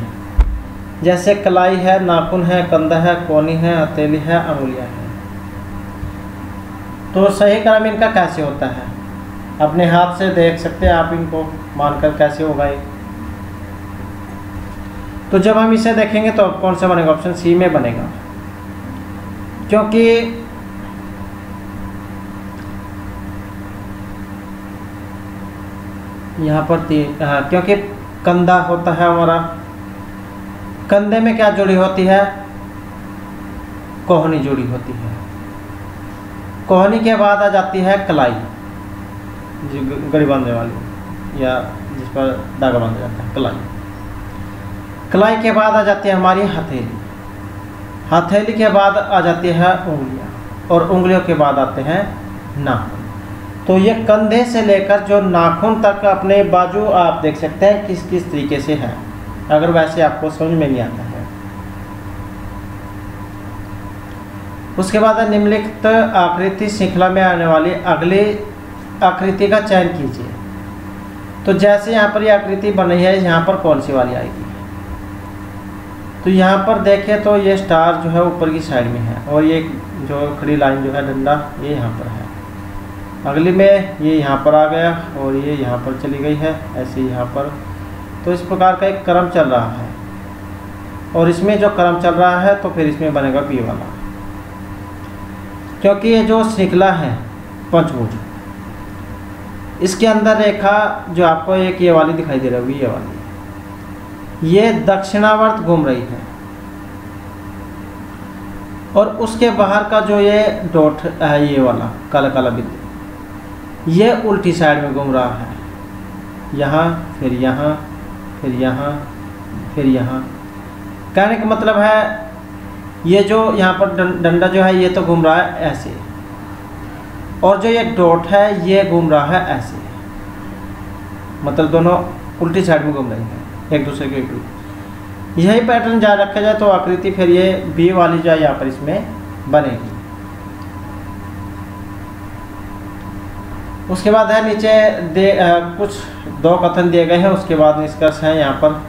जैसे कलाई है, नाखून है, कंधा है, कोनी है, हथेली है, अंगुलिया है। तो सही क्रम इनका कैसे होता है? अपने हाथ से देख सकते हैं आप इनको, मानकर कैसे होगा ये। तो जब हम इसे देखेंगे तो कौन सा बनेगा? ऑप्शन सी में बनेगा। क्योंकि यहाँ पर हाँ क्योंकि कंधा होता है हमारा। कंधे में क्या जुड़ी होती है? कोहनी जुड़ी होती है। कोहनी के बाद आ जाती है कलाई, जो गड़ी बांधने वाली, या जिस पर धागा बांधा जाता है, कलाई। कलाई के बाद आ जाती है हमारी हथेली। हथेली के बाद आ जाती है उंगलियाँ, और उंगलियों के बाद आते हैं नाखून तो ये कंधे से लेकर जो नाखून तक अपने बाजू आप देख सकते हैं किस किस तरीके से है। अगर वैसे आपको समझ में नहीं आता है। उसके बाद निम्नलिखित आकृति श्रृंखला में आने वाली अगली आकृति का चयन कीजिए। तो जैसे यहाँ पर ये आकृति बनी है, यहाँ पर कौन सी वाली आएगी? तो यहाँ पर देखें तो ये स्टार जो है ऊपर की साइड में है और ये जो खड़ी लाइन जो है डंडा, ये यहाँ पर है। अगली में ये यहाँ पर आ गया और ये यहाँ पर चली गई है, ऐसे यहाँ पर। तो इस प्रकार का एक क्रम चल रहा है। और इसमें जो क्रम चल रहा है तो फिर इसमें बनेगा पी वाला। क्योंकि ये जो श्रृंखला है, पंचभुज, इसके अंदर रेखा जो आपको एक ये वाली दिखाई दे रही है ये वाली। ये दक्षिणावर्त घूम रही है। और उसके बाहर का जो ये डॉट है, ये वाला, काला काला बिंदु, ये उल्टी साइड में घूम रहा है। यहाँ, फिर यहाँ फिर यहाँ फिर यहाँ। कहने का मतलब है, ये जो यहाँ पर डंडा जो है, ये तो घूम रहा है ऐसे। और जो ये डॉट है, ये घूम रहा है ऐसे। मतलब दोनों उल्टी साइड में घूम रहे हैं। एक दूसरे के विपरीत यही पैटर्न जारी रखा जाए तो आकृति फिर ये बी वाली जो यहाँ पर इसमें बनेगी। उसके बाद है नीचे दे आ, कुछ दो कथन दिए गए हैं उसके बाद निष्कर्ष है यहाँ पर।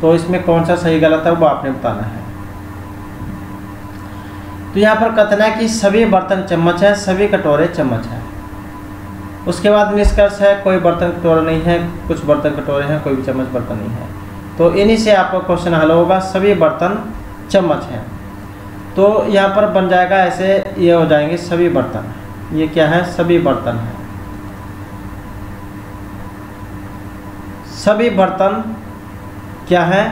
तो इसमें कौन सा सही गलत है वो आपने बताना है। तो यहाँ पर कथन है कि सभी बर्तन चम्मच है सभी कटोरे चम्मच है। उसके बाद निष्कर्ष है कोई बर्तन कटोरा नहीं है कुछ बर्तन कटोरे हैं कोई भी चम्मच बर्तन नहीं है। तो इन्हीं से आपका क्वेश्चन हल होगा। सभी बर्तन चम्मच हैं। तो यहाँ पर बन जाएगा ऐसे, ये हो जाएँगे सभी बर्तन। ये क्या है? सभी बर्तन है। सभी बर्तन क्या है?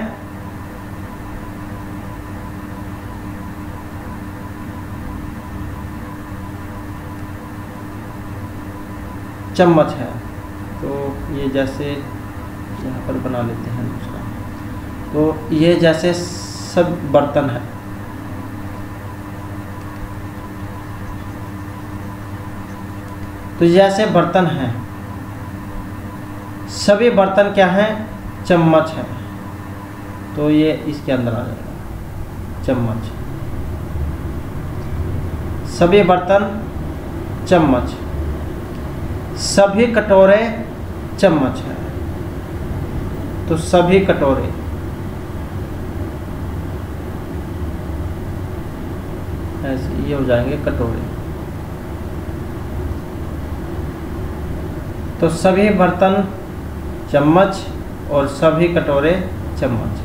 चम्मच है। तो ये जैसे यहाँ पर बना लेते हैं। तो ये जैसे सब बर्तन है। तो जैसे बर्तन हैं, सभी बर्तन क्या हैं? चम्मच है। तो ये इसके अंदर आ जाएगा। चम्मच। सभी बर्तन चम्मच। सभी कटोरे चम्मच है। तो सभी कटोरे। ऐसे ये हो जाएँगे कटोरे। तो सभी बर्तन चम्मच और सभी कटोरे चम्मच।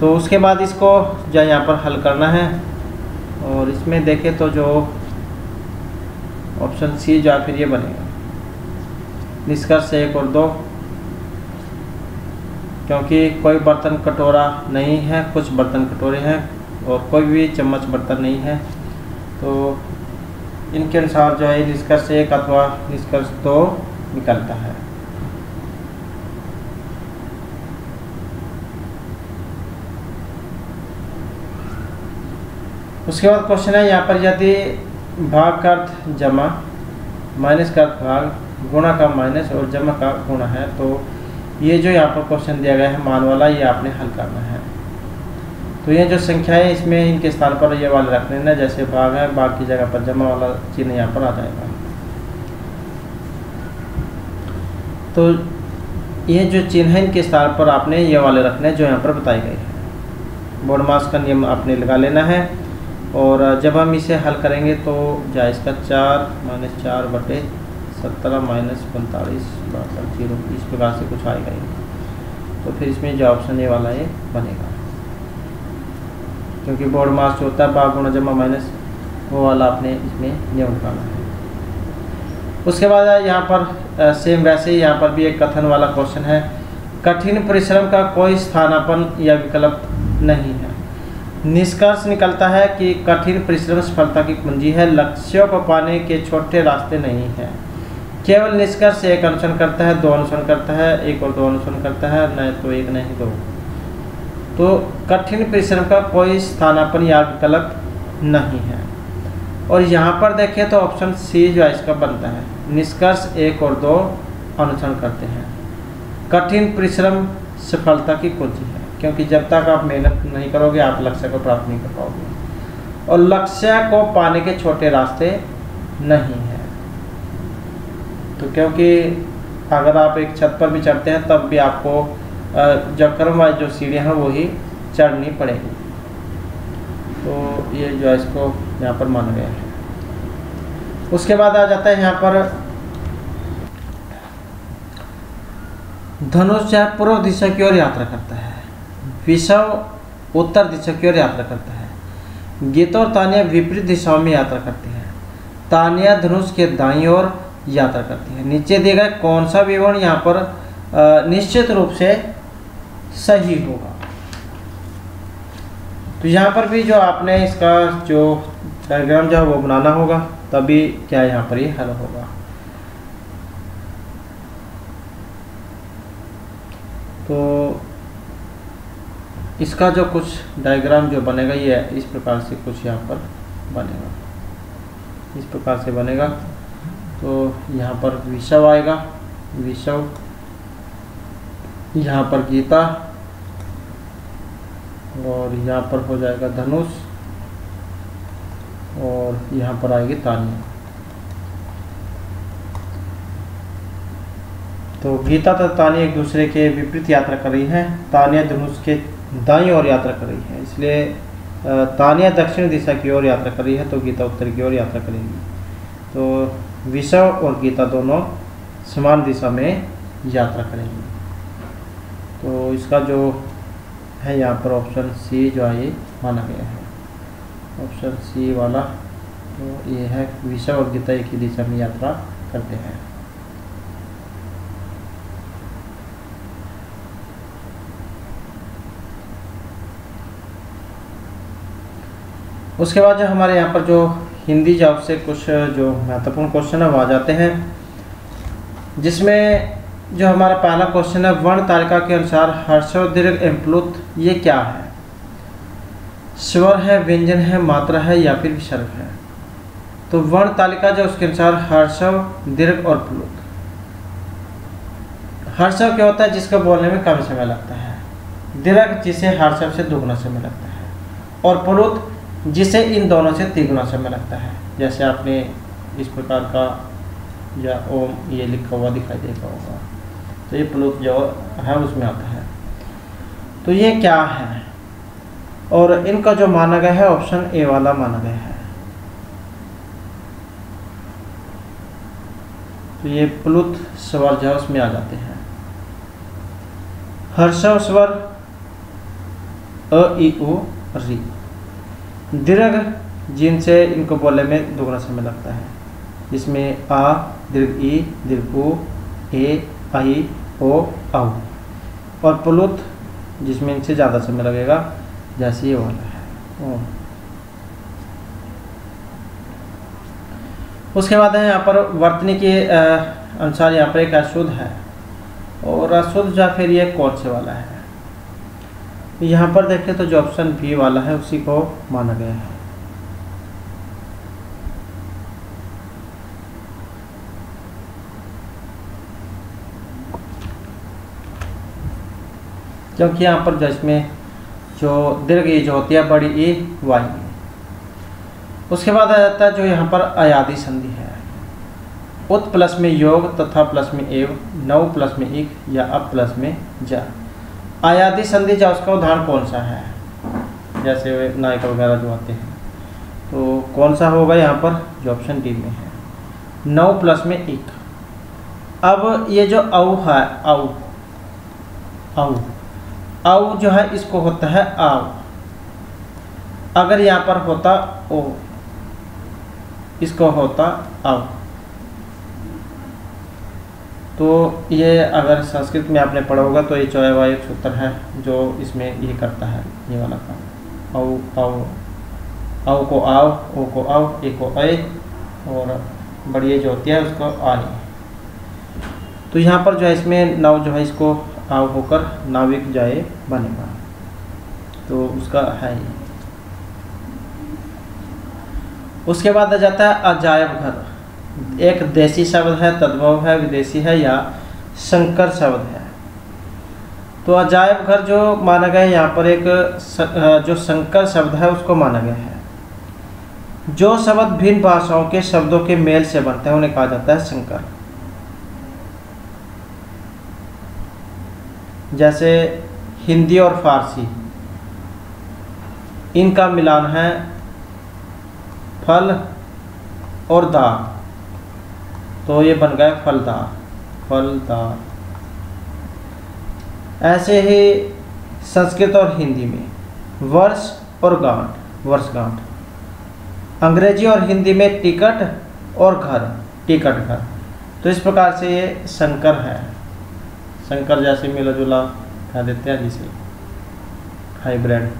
तो उसके बाद इसको जो यहाँ पर हल करना है और इसमें देखें तो जो ऑप्शन सी जो फिर ये बनेगा। निष्कर्ष एक और दो, क्योंकि कोई बर्तन कटोरा नहीं है, कुछ बर्तन कटोरे हैं। और कोई भी चम्मच बर्तन नहीं है। तो इनके अनुसार जो है निष्कर्ष एक अथवा निष्कर्ष दो निकलता है। उसके बाद क्वेश्चन है, यहाँ पर यदि भाग का अर्थ जमा माइनस का अर्थ भाग, गुणा का माइनस और जमा का गुणा है तो ये जो यहाँ पर क्वेश्चन दिया गया है, मान वाला, ये आपने हल करना है। तो ये जो संख्या है, इसमें इनके स्थान पर ये वाले रख लेना, जैसे भाग है भाग की जगह पर जमा वाला चिन्ह यहाँ पर आ जाएगा। तो ये जो चिन्ह है, इनके स्थान पर आपने ये वाले रखने जो यहाँ पर बताई गई है। बोर्ड मास का नियम आपने लगा लेना है, और जब हम इसे हल करेंगे तो जाए इसका चार, माइनस चार बटे सत्रह, माइनस पैंतालीस, बराबर ज़ीरो, इस प्रकार से कुछ आएगा ही। तो फिर इसमें जो ऑप्शन ये वाला ये बनेगा। क्योंकि बोर्ड मास जो होता है बाग गुणा जमा माइनस वो वाला आपने इसमें नियम निकालना है। उसके बाद यहाँ पर सेम वैसे ही यहाँ पर भी एक कथन वाला क्वेश्चन है, कठिन परिश्रम का कोई स्थानापन या विकल्प नहीं है। निष्कर्ष निकलता है कि कठिन परिश्रम सफलता की कुंजी है, लक्ष्यों को पाने के छोटे रास्ते नहीं हैं। केवल निष्कर्ष एक अनुसरण करता है, दो अनुसरण करता है, एक और दो अनुसरण करता है, न तो एक नहीं दो। तो कठिन परिश्रम का कोई स्थानापन या विकल्प नहीं है। और यहाँ पर देखें तो ऑप्शन सी जो है इसका बनता है। निष्कर्ष एक और दो अनुसरण करते हैं। कठिन परिश्रम सफलता की कुंजी है, क्योंकि जब तक आप मेहनत नहीं करोगे, आप लक्ष्य को प्राप्त नहीं कर पाओगे। और लक्ष्य को पाने के छोटे रास्ते नहीं हैं। तो क्योंकि अगर आप एक छत पर भी चढ़ते हैं, तब भी आपको जो क्रम वाइज जो सीढ़ियाँ हैं, वही चढ़नी पड़ेगी। तो ये जो है, इसको यहाँ पर माना गया है। उसके बाद आ जाता है यहाँ पर, धनुष जो है, पूर्व दिशा की ओर यात्रा करता है। विषव उत्तर दिशा की ओर यात्रा करता है। गीता और तानिया विपरीत दिशाओं में यात्रा करती है। तानिया धनुष के दाई ओर यात्रा करती है। नीचे दिए गए कौन सा विवरण यहाँ पर निश्चित रूप से सही होगा। तो यहाँ पर भी जो आपने इसका जो डायग्राम जो है वो बनाना होगा, तभी क्या यहाँ पर ये हल होगा। तो इसका जो कुछ डायग्राम जो बनेगा, ये इस प्रकार से कुछ यहाँ पर बनेगा। इस प्रकार से बनेगा। तो यहाँ पर विषव आएगा। विषव, यहाँ पर गीता और यहाँ पर हो जाएगा धनुष और यहाँ पर आएगी तानिया तो गीता तथा तानिया एक दूसरे के विपरीत यात्रा कर रही हैं। तानिया धनुष के दाई ओर यात्रा कर रही है। इसलिए तानिया दक्षिण दिशा की ओर यात्रा कर रही है तो गीता उत्तर की ओर यात्रा करेगी। तो विषव और गीता दोनों समान दिशा में यात्रा करेंगी। तो इसका जो है, यहाँ पर ऑप्शन सी जो है, ये माना गया है। ऑप्शन सी वाला तो ये है विषय और गीता ही दिशा में यात्रा करते हैं। उसके बाद जो हमारे यहाँ पर जो हिंदी जॉब से कुछ जो महत्वपूर्ण क्वेश्चन है, वो आ जाते हैं। जिसमें जो हमारा पहला क्वेश्चन है, वर्ण तालिका के अनुसार हर्षव दीर्घ एम्प्लुत, ये क्या है? स्वर है, व्यंजन है, मात्रा है या फिर विसर्ग है? तो वर्ण तालिका जो उसके अनुसार हर्षव दीर्घ और प्लुत। हर्षव क्या होता है? जिसको बोलने में कम समय लगता है। दीर्घ जिसे हर्षव से दोगुना समय लगता है और प्लुत जिसे इन दोनों से तिगुना समय लगता है। जैसे आपने इस प्रकार का या ओम ये लिखा हुआ दिखाई देगा होगा। तो ये प्लुत जो है उसमें आता है। तो ये क्या है? और इनका जो माना गया है, ऑप्शन ए वाला माना गया है। तो ये प्लुत स्वर जो उसमें आ जाते हैं। हर्षव स्वर, अ ई ओ री। दीर्घ, जिनसे इनको बोलने में दोगुना समय लगता है। जिसमें आ, दीर्घ ई दीर्घ ओ ए, आई ओ औ और प्लुत जिसमें इनसे ज़्यादा समय लगेगा, जैसे ये वाला है। ओ। उसके बाद है, यहाँ पर वर्तनी के अनुसार यहाँ पर एक अशुद्ध है। और अशुद्ध या फिर ये कौन से वाला है। यहाँ पर देखें तो जो ऑप्शन बी वाला है, उसी को माना गया है। क्योंकि यहाँ पर जो इसमें जो दीर्घ ई जो होती है, बड़ी ई वाई उसके बाद आ जाता है जो यहाँ पर अयादी संधि है। उत प्लस में योग तथा प्लस में एव नव प्लस में इक या अप प्लस में जा। आयादी संधि जा, उसका उदाहरण कौन सा है? जैसे नायक वगैरह जो आते हैं। तो कौन सा होगा यहाँ पर? जो ऑप्शन डी में है। नौ प्लस में एक अब ये जो औ है औ। औ जो है, इसको होता है आव। अगर यहाँ पर होता ओ, इसको होता आव। तो ये अगर संस्कृत में आपने पढ़ा होगा तो ये चौवा एक सूत्र है, जो इसमें ये करता है, ये वाला काम। औ औ औ को आव, ओ को आव, ए को ए और बढ़िया जो होती है, उसको आए। तो यहाँ पर जो है, इसमें नव जो है, इसको आव होकर नाविक जाए बनेगा तो उसका है उसके बाद आ जाता है अजायब घर। एक देसी शब्द है, तद्भव है, विदेशी है या संकर शब्द है। तो अजायब घर जो माना गया है, यहाँ पर एक जो संकर शब्द है, उसको माना गया है। जो शब्द भिन्न भाषाओं के शब्दों के मेल से बनते हैं, उन्हें कहा जाता है संकर जैसे हिंदी और फारसी। इनका मिलान है फल और दा तो ये बन गया फलदार फलदार। ऐसे ही संस्कृत और हिंदी में वर्ष और गांठ वर्षगांठ अंग्रेज़ी और हिंदी में टिकट और घर, टिकट घर। तो इस प्रकार से ये संकर है। शंकर जैसे मिला जुला, कह देते हैं जिसे हाइब्रिड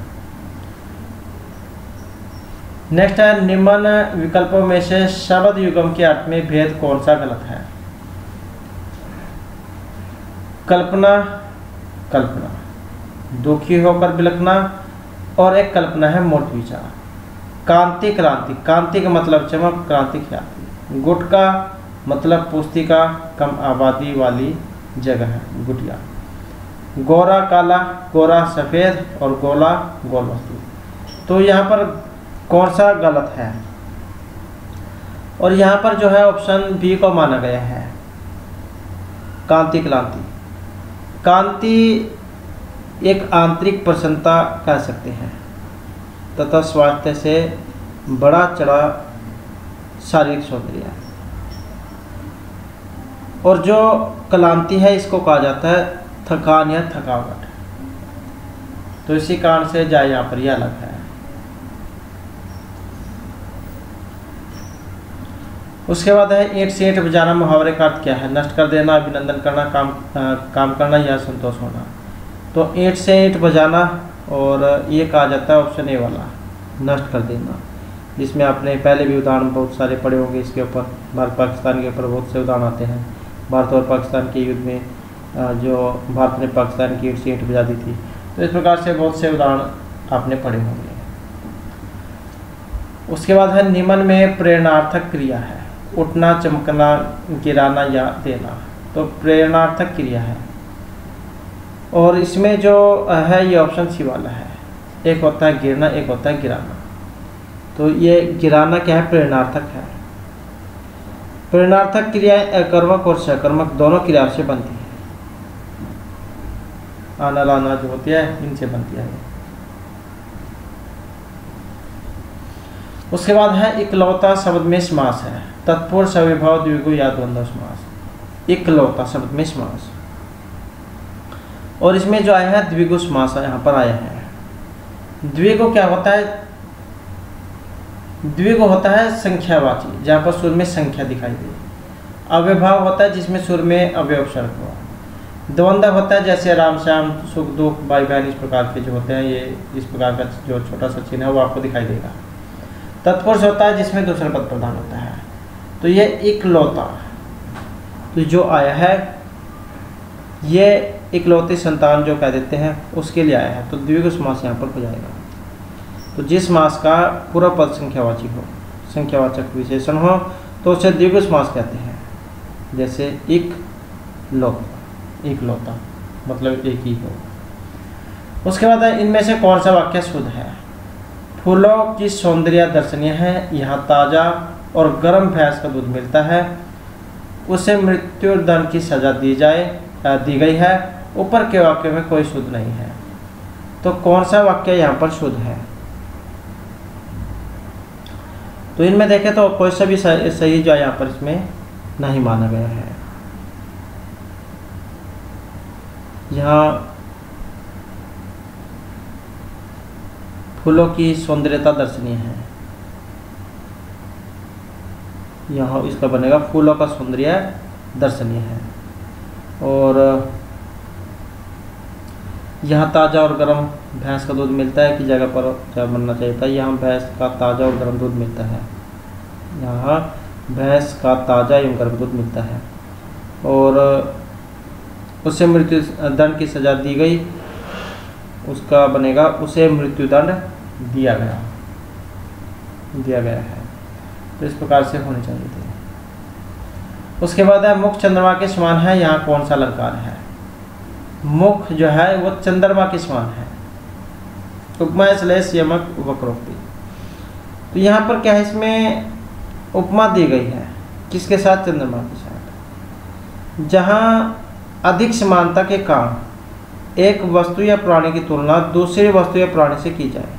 नेक्स्ट है, निम्न विकल्पों में से शब्द युगम के अर्थ में भेद कौन सा गलत है? कल्पना कल्पना। दुखी होकर बिलखना, और एक कल्पना है मोट विचार। कांति, क्रांति। कांति का मतलब चमक, क्रांति ख्याति गुट का मतलब पुस्तिका कम आबादी वाली जगह है, गुटिया। गोरा, काला, गोरा, सफ़ेद और गोला गोल तो यहाँ पर कौन सा गलत है? और यहाँ पर जो है ऑप्शन बी को माना गया है। कांति क्लांति। कांति एक आंतरिक प्रसन्नता कह सकते हैं। तथा स्वास्थ्य से बड़ा चढ़ा शारीरिक सौंदर्य। और जो क्लांति है इसको कहा जाता है थकान या थकावट। तो इसी कारण से जाए यहाँ पर यह अलग है। उसके बाद है ईट से ईट बजाना मुहावरे का अर्थ क्या है? नष्ट कर देना अभिनंदन करना काम आ, काम करना या संतोष होना। तो ईट से ईट बजाना और ये कहा जाता है ऑप्शन ए वाला नष्ट कर देना। जिसमें आपने पहले भी उदाहरण बहुत सारे पढ़े होंगे इसके ऊपर भारत पाकिस्तान के ऊपर बहुत से उदाहरण आते हैं। भारत और पाकिस्तान के युद्ध में जो भारत ने पाकिस्तान की ईट से ईट बजा दी थी। तो इस प्रकार से बहुत से उदाहरण आपने पढ़े होंगे। उसके बाद है, निमन में प्रेरणार्थक क्रिया है। उठना, चमकना, गिराना या देना। तो प्रेरणार्थक क्रिया है। और इसमें जो है, ये ऑप्शन सी वाला है। एक होता है गिरना, एक होता है गिराना। तो ये गिराना क्या है? प्रेरणार्थक है। प्रेरणार्थक क्रियाएँ अकर्मक और सकर्मक दोनों क्रिया से बनती है। आना, लाना जो होती है, इनसे बनती है। उसके बाद है, इकलौता शब्द में समास है। तत्पुरुष सविभाव, द्विगु या द्वंद्व समास। इकलौता शब्द में समास। और इसमें जो आया है, द्विगु समास यहाँ पर आया है। द्विगु क्या होता है? द्विगु होता है संख्यावाची, जहाँ पर सुर में संख्या दिखाई दे। अव्यभाव होता है जिसमें सुर में अवयव शर्त हुआ। द्वंद्व होता है जैसे राम श्याम, सुख दुख भाई बहन इस प्रकार के जो होते हैं, ये इस प्रकार का जो छोटा सा चिन्ह है, वो आपको दिखाई देगा। तत्पुरुष होता है जिसमें दूसरा पद प्रधान होता है। तो ये इकलौता तो जो आया है, ये इकलौती संतान जो कह देते हैं, उसके लिए आया है। तो द्विग समास यहाँ पर हो जाएगा। तो जिस मास का पूरा पद संख्यावाची हो, संख्यावाचक विशेषण हो तो उसे द्विगु मास कहते हैं। जैसे इक लौता इकलौता मतलब एक ही हो। उसके बाद इनमें से कौन सा वाक्य शुद्ध है? फूलों की सौंदर्य दर्शनीय है, यहाँ ताज़ा और गर्म भैंस का दूध मिलता है। उसे मृत्यु दंड की सजा दी जाए दी गई है। ऊपर के वाक्य में कोई शुद्ध नहीं है। तो कौन सा वाक्य यहाँ पर शुद्ध है? तो इनमें देखें तो कोई सा भी सही जो है यहाँ पर इसमें नहीं माना गया है। यहाँ फूलों की सौंदर्यता दर्शनीय है। यहाँ इसका बनेगा फूलों का सौंदर्य दर्शनीय है। और यहाँ ताज़ा और गर्म भैंस का दूध मिलता है कि जगह पर क्या बनना चाहिए? था यहाँ भैंस का ताज़ा और गर्म दूध मिलता है। यहाँ भैंस का ताज़ा एवं गर्म दूध मिलता है। और उसे मृत्यु दंड की सज़ा दी गई। उसका बनेगा, उसे मृत्यु दंड दिया गया। दिया गया है। तो इस प्रकार से होने चाहिए थे। उसके बाद है, मुख चंद्रमा के समान है। यहाँ कौन सा अलंकार है? मुख जो है, वो चंद्रमा के समान है। उपमा श्लेष यमक वक्रोक्ति। तो यहाँ पर क्या है, इसमें उपमा दी गई है। किसके साथ, चंद्रमा के साथ? जहाँ अधिक समानता के कारण एक वस्तु या प्राणी की तुलना दूसरी वस्तु या प्राणी से की जाए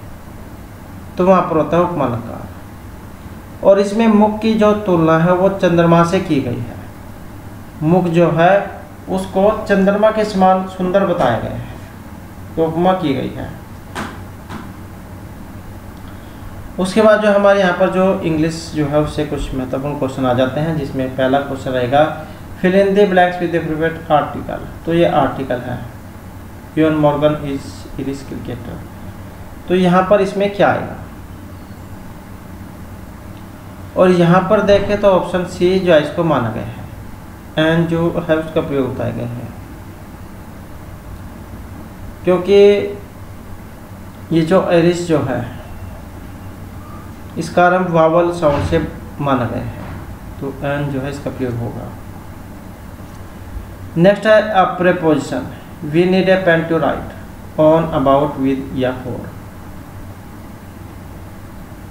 तो वहाँ पर होता है उपमालंकार और इसमें मुख की जो तुलना है, वो चंद्रमा से की गई है। मुख जो है, उसको चंद्रमा के समान सुंदर बताया गया है। तो उपमा की गई है। उसके बाद जो हमारे यहाँ पर जो इंग्लिश जो है, उससे कुछ महत्वपूर्ण क्वेश्चन आ जाते हैं, जिसमें पहला क्वेश्चन रहेगा fill in the blanks with private article तो ये आर्टिकल है। यून मॉर्गन इज़ इरिस क्रिकेटर तो यहाँ पर इसमें क्या आएगा? और यहाँ पर देखें तो ऑप्शन सी जो है, इसको माना गया है। एंड जो है उसका प्रयोग बताया गया है। क्योंकि ये जो एरिस जो है इसका आरंभ वावल साउंड से माना गया है। तो एन जो है इसका प्रयोग होगा। नेक्स्ट है a preposition we need a pen to write on about with या फॉर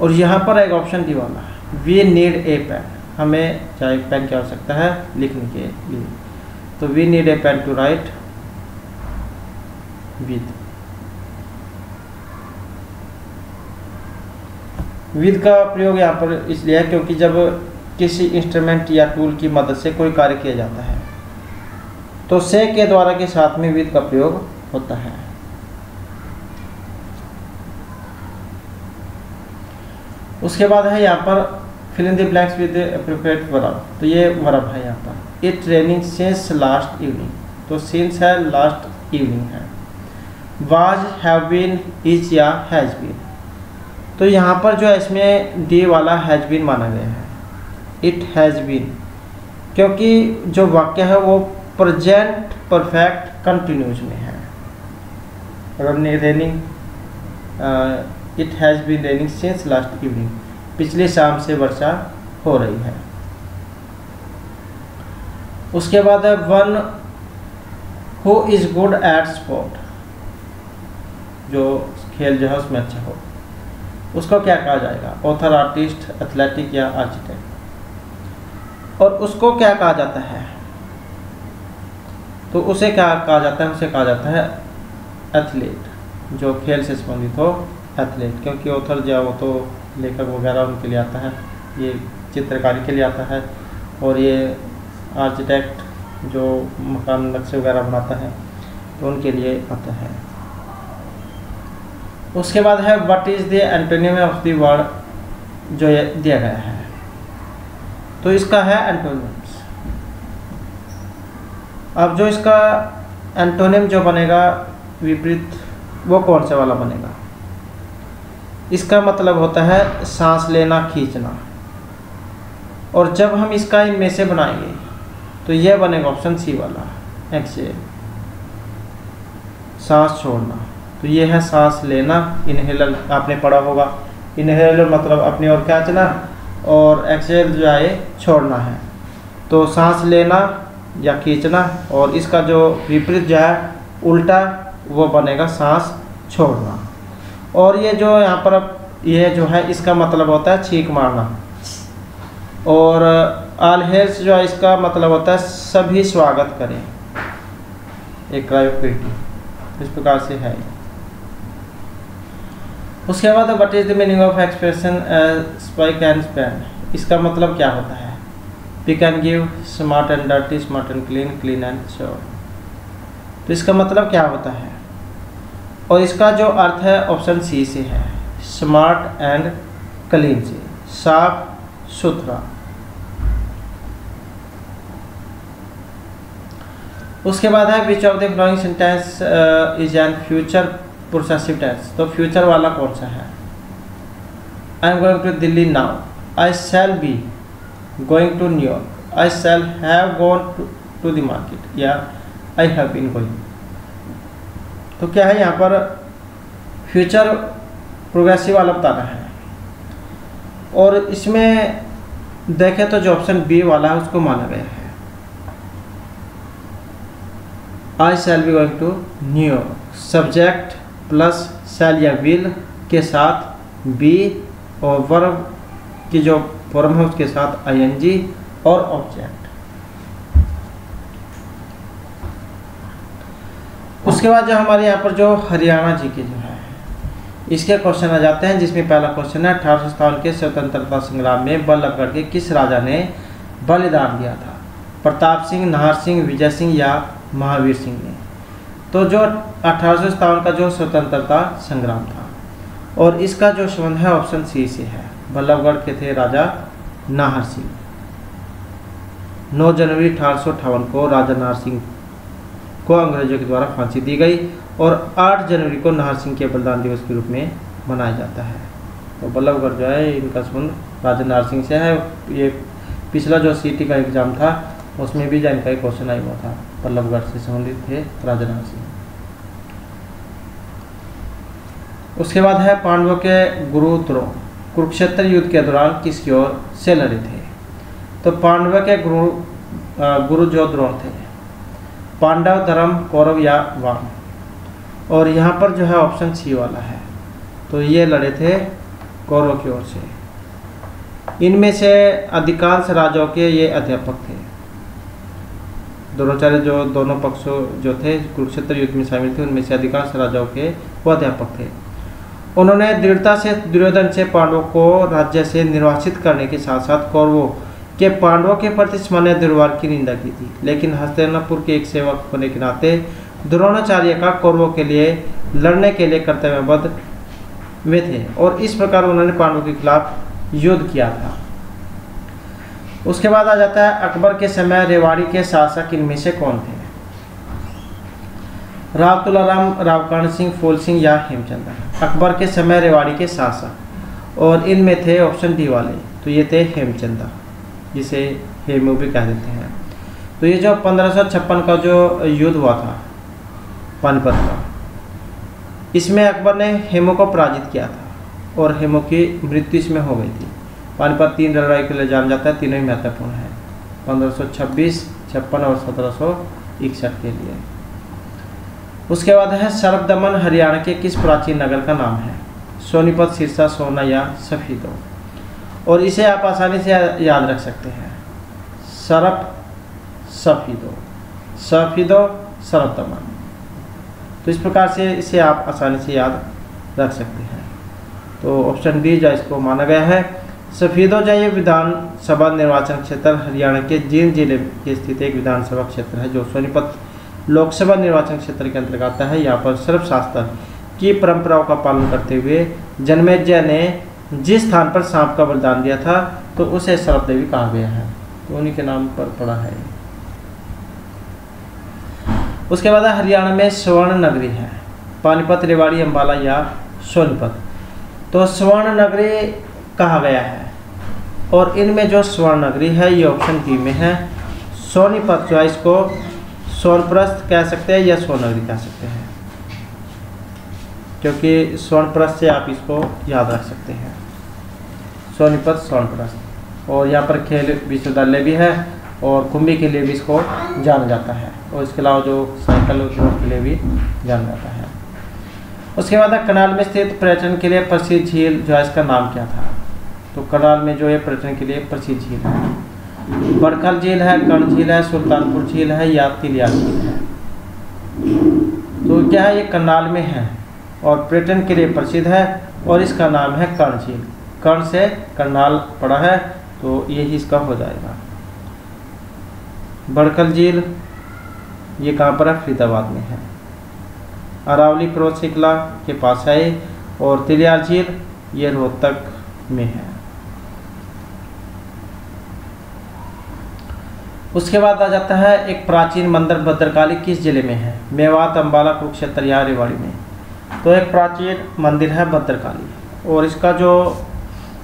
और यहाँ पर एक ऑप्शन दी वाला वी नीड ए पेन हमें चाहे पेन की आवश्यकता है लिखने के लिए। तो we need a pen to write with with का प्रयोग यहाँ पर इसलिए है क्योंकि जब किसी इंस्ट्रूमेंट या टूल की मदद से कोई कार्य किया जाता है तो से के द्वारा के साथ में विद का प्रयोग होता है। उसके बाद है यहाँ पर fill in the blanks with appropriate verb तो ये वर्ब है यहाँ पर। It training since last evening तो सिंस है लास्ट इवनिंग है। वाज हैव बीन इज़ या हैज़ बीन तो यहाँ पर जो है इसमें डी वाला हैज़ बीन माना गया है। इट हैज़ बीन क्योंकि जो वाक्य है वो प्रजेंट परफेक्ट कंटिन्यूज में है। अगर raining it has been raining since last evening पिछले शाम से वर्षा हो रही है। उसके बाद है one who is good at sport जो खेल जो है उसमें अच्छा हो। उसको क्या कहा जाएगा? ऑथर आर्टिस्ट एथलेटिक या आर्किटेक्ट और उसको क्या कहा जाता है? तो उसे क्या कहा जाता है? उसे कहा जाता है एथलीट जो खेल से संबंधित हो एथलीट क्योंकि ऑथर जो वो तो लेखक वगैरह उनके लिए आता है। ये चित्रकारी के लिए आता है। और ये आर्किटेक्ट जो मकान नक्शे वगैरह बनाता है तो उनके लिए आता है। उसके बाद है what is the antonym of the word जो दिया गया है। तो इसका है एंटोनियम्स अब जो इसका एंटोनियम जो बनेगा, विपरीत, वो कौन से वाला बनेगा? इसका मतलब होता है सांस लेना, खींचना। और जब हम इसका इनमें से बनाएँगे तो यह बनेगा ऑप्शन सी वाला। एक्सेल सांस छोड़ना। तो ये है सांस लेना इनहेलर आपने पढ़ा होगा। इनहेलर मतलब अपनी ओर खींचना और एक्सेल जो है छोड़ना है। तो सांस लेना या खींचना और इसका जो विपरीत जो है, उल्टा, वो बनेगा सांस छोड़ना। और ये जो यहाँ पर ये जो है, इसका मतलब होता है छींक मारना। और आल हेल्स जो है, इसका मतलब होता है सभी स्वागत करें। एक क्रायोप्रिटी इस प्रकार से है उसके बाद what is the meaning of expression spick and span इसका मतलब क्या होता है? We can give smart and dirty smart and clean clean and sure तो इसका मतलब क्या होता है? और इसका जो अर्थ है ऑप्शन सी से है स्मार्ट एंड क्लीन से। साफ़, सुथरा। उसके बाद है which of the following sentence is an future progressive tense तो फ्यूचर वाला कौन सा है I am going to Delhi now I shall be going to New York I shall have gone to the market या आई हैव बीन गोइंग तो क्या है यहाँ पर फ्यूचर प्रोग्रेसिव वाला बताना है। और इसमें देखें तो जो ऑप्शन बी वाला है, उसको माना गया है। I shall be going to New York subject plus shall या विल के साथ बी और वर्ब की जो फॉर्म है उसके साथ आईएनजी और ऑब्जेक्ट उसके बाद जो हमारे यहाँ पर जो हरियाणा जी के जो है, इसके क्वेश्चन आ जाते हैं, जिसमें पहला क्वेश्चन है, अठारह सौ सत्तावन के स्वतंत्रता संग्राम में बल्लभगढ़ के किस राजा ने बलिदान दिया था? प्रताप सिंह, नाहर सिंह, विजय सिंह या महावीर सिंह ने? तो जो अठारह सौ सतावन का जो स्वतंत्रता संग्राम था, और इसका जो संबंध है ऑप्शन सी से है। बल्लभगढ़ के थे राजा नाहर सिंह। 9 जनवरी अठारह सौ अट्ठावन को राजा नाहर सिंह को अंग्रेज़ों के द्वारा फांसी दी गई, और 8 जनवरी को नाहर सिंह के बलिदान दिवस के रूप में मनाया जाता है। तो बल्लभगढ़ जो है, इनका संबंध राजा नाहर सिंह से है। ये पिछला जो सी का एग्ज़ाम था, उसमें भी जानकारी क्वेश्चन आई हुआ था। पल्लवगढ़ से संबंधित थे, राजनाथ सिंह। उसके बाद है पांडवों के गुरु द्रोण कुरुक्षेत्र युद्ध के दौरान किसकी ओर से लड़े थे। तो पांडव के गुरु गुरु जो द्रोण थे। पांडव, धर्म, कौरव या वाम। और यहाँ पर जो है ऑप्शन सी वाला है। तो ये लड़े थे कौरव की ओर से। इनमें से अधिकांश राजाओं के ये अध्यापक थे। द्रोणाचार्य जो दोनों पक्षों जो थे, कुरुक्षेत्र युद्ध में शामिल थे, उनमें से अधिकांश राजाओं के वो अध्यापक थे। उन्होंने दृढ़ता से, दुर्योधन से पांडवों को राज्य से निर्वासित करने के साथ साथ कौरवों के पांडवों के प्रति सामान्य दुर्वार की निंदा की थी। लेकिन हस्तिनापुर के एक सेवक होने के नाते, द्रोणाचार्य का कौरवों के लिए लड़ने के लिए कर्तव्यबद्ध वे थे और इस प्रकार उन्होंने पांडवों के खिलाफ युद्ध किया था। उसके बाद आ जाता है अकबर के समय रेवाड़ी के शासक इनमें से कौन थे? राव तुलाराम रावकर्ण सिंह, फूल सिंह या हेमचंद्र अकबर के समय रेवाड़ी के शासक और इनमें थे ऑप्शन डी वाले तो ये थे हेमचंद्र जिसे हेमू भी कह देते हैं। तो ये जो पंद्रह का जो युद्ध हुआ था, पानीपत का, इसमें अकबर ने हेमू को पराजित किया था और हेमू की मृत्यु इसमें हो गई थी। पानीपत तीन लड़ाई के लिए जाना जाता है, तीनों ही महत्वपूर्ण है। पंद्रह सौ छब्बीस, छप्पन और सत्रह सौ इकसठ के लिए। उसके बाद है सर्वदमन, हरियाणा के किस प्राचीन नगर का नाम है? सोनीपत, सिरसा, सोना या सफीदो। और इसे आप आसानी से याद रख सकते हैं। सरप, सफीदो। सफीदो, सरवदमन। तो इस प्रकार से इसे आप आसानी से याद रख सकते हैं। तो ऑप्शन बी जो इसको माना गया है सफीदोजा ये विधानसभा निर्वाचन क्षेत्र, हरियाणा के जींद ज़िले के स्थित एक विधानसभा क्षेत्र है, जो सोनीपत लोकसभा निर्वाचन क्षेत्र के अंतर्गत आता है, यहाँ पर सर्वशास्त्र की परंपराओं का पालन करते हुए जन्मेजय ने जिस स्थान पर सांप का बलिदान दिया था तो उसे सर्प देवी कहा गया है। तो उन्हीं के नाम पर पड़ा है। उसके बाद हरियाणा में स्वर्ण नगरी है। पानीपत, रेवाड़ी अम्बाला या सोनीपत। तो स्वर्ण नगरी कहा गया है। और इनमें जो स्वर्ण नगरी है, ये ऑप्शन बी में है। सोनीपत जो है इसको सोनप्रस्थ कह सकते हैं या स्वर्ण नगरी कह सकते हैं। क्योंकि स्वर्णप्रस्थ से आप इसको याद रख सकते हैं। सोनीपत स्वर्णप्रस्थ। और यहाँ पर खेल विश्वविद्यालय भी है और कुंभी के लिए भी इसको जाना जाता है। और इसके अलावा जो साइकिल के लिए भी जाना जाता है। उसके बाद कनाल में स्थित पर्यटन के लिए प्रसिद्ध झील जो है, इसका नाम क्या था? तो करनाल में जो है पर्यटन के लिए प्रसिद्ध झील है। बड़खल झील है, कर्ण झील है, सुल्तानपुर झील है या तिलिया झील है। तो क्या है ये करनाल में है और पर्यटन के लिए प्रसिद्ध है और इसका नाम है कर्ण झील। कर्ण से करनाल पड़ा है तो यही इसका हो जाएगा। बड़कल झील ये कहाँ पर है? फरीदाबाद में है। अरावली पर्वत श्रृंखला के पास है और तिलियार झील ये रोहतक में है। उसके बाद आ जाता है एक प्राचीन मंदिर भद्रकाली किस ज़िले में है? मेवात अम्बाला कुरुक्षेत्र या रेवाड़ी में। तो एक प्राचीन मंदिर है भद्रकाली और इसका जो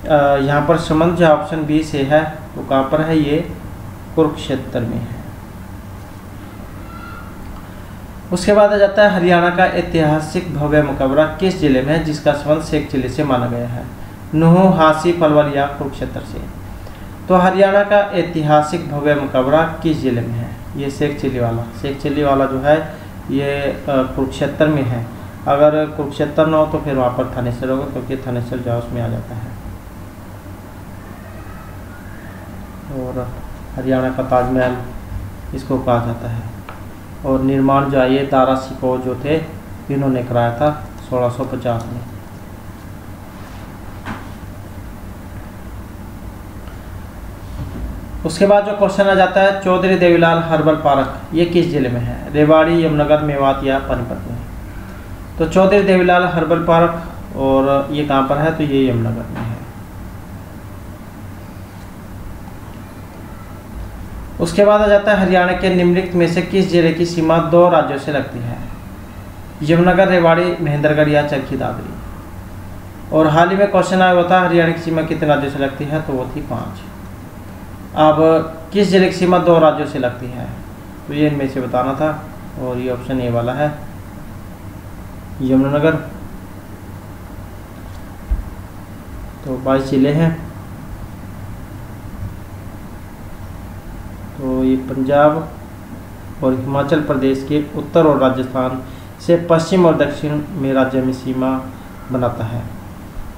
यहाँ पर संबंध जो ऑप्शन बी से है, वो तो कहाँ पर है? ये कुरुक्षेत्र में है। उसके बाद आ जाता है हरियाणा का ऐतिहासिक भव्य मुकबरा किस ज़िले में है? जिसका संबंध शेख ज़िले से माना गया है। नुह, हासी, पलवल या कुरुक्षेत्र से। तो हरियाणा का ऐतिहासिक भव्य मुकबरा किस ज़िले में है? ये शेख चिली वाला शेख चिली वाला जो है, ये कुरुक्षेत्र में है। अगर कुरुक्षेत्र ना हो तो फिर वहाँ पर थानेश्वर होगा, क्योंकि थानेश्वर जो है उसमें आ जाता है। और हरियाणा का ताजमहल इसको कहा जाता है। और निर्माण जो है, ये दारा सिको जो थे, इन्होंने कराया था 1650 में। उसके बाद जो क्वेश्चन आ जाता है, चौधरी देवीलाल हर्बल पार्क, ये किस ज़िले में है? रेवाड़ी यमुनगर मेवात या पानीपत में? तो चौधरी देवीलाल हर्बल पार्क और ये कहाँ पर है? तो ये यमुनगर में है। उसके बाद आ जाता है हरियाणा के निम्नलिखित में से किस ज़िले की सीमा दो राज्यों से लगती है? यमुनगर रेवाड़ी, महेंद्रगढ़ या चरखी दादरी? और हाल ही में क्वेश्चन आया हुआ था, हरियाणा की सीमा कितने राज्यों से लगती है? तो वो थी पाँच। अब किस ज़िले की सीमा दो राज्यों से लगती है? तो ये इनमें से बताना था और ये ऑप्शन ए वाला है। यमुनानगर। तो बाईस ज़िले हैं। तो ये पंजाब और हिमाचल प्रदेश के उत्तर और राजस्थान से पश्चिम और दक्षिण में राज्य में सीमा बनाता है।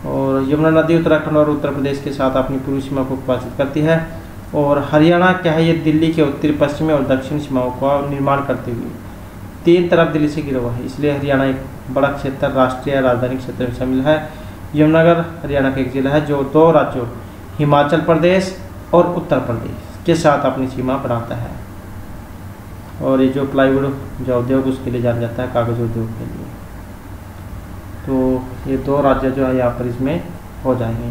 और यमुना नदी उत्तराखंड और उत्तर प्रदेश के साथ अपनी पूर्वी सीमा को विभाजित करती है। और हरियाणा क्या है, ये दिल्ली के उत्तरी, पश्चिमी और दक्षिण सीमाओं का निर्माण करते हुए। तीन तरफ़ दिल्ली से गिरा हुआ है, इसलिए हरियाणा एक बड़ा क्षेत्र, राष्ट्रीय राजधानी क्षेत्र में शामिल है। यमुनानगर, हरियाणा का एक जिला है, जो दो राज्यों, हिमाचल प्रदेश और उत्तर प्रदेश, के साथ अपनी सीमा बनाता है। और ये जो प्लाईवुड जो उद्योग, उसके लिए जाना जाता है, कागज़ उद्योग के लिए। तो ये दो राज्य जो है, यहाँ पर इसमें हो जाएँगे।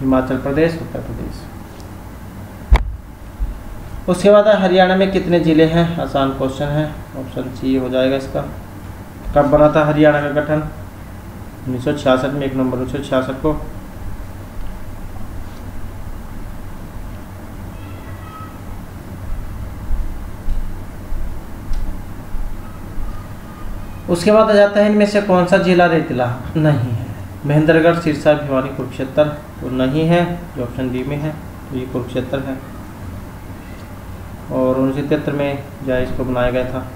हिमाचल प्रदेश, उत्तर प्रदेश। उसके बाद हरियाणा में कितने ज़िले हैं? आसान क्वेश्चन है। ऑप्शन सी हो जाएगा इसका। कब बना था हरियाणा का गठन? उन्नीस में, एक नंबर, उन्नीस को। उसके बाद आ जाता है इनमें से कौन सा जिला रेतिला? नहीं है। महेंद्रगढ़, सिरसा, भिवानी, कुरुक्षेत्र। तो नहीं है, जो ऑप्शन डी में है तो ये कुरुक्षेत्र है। उन्नीस में जो है इसको बनाया गया था।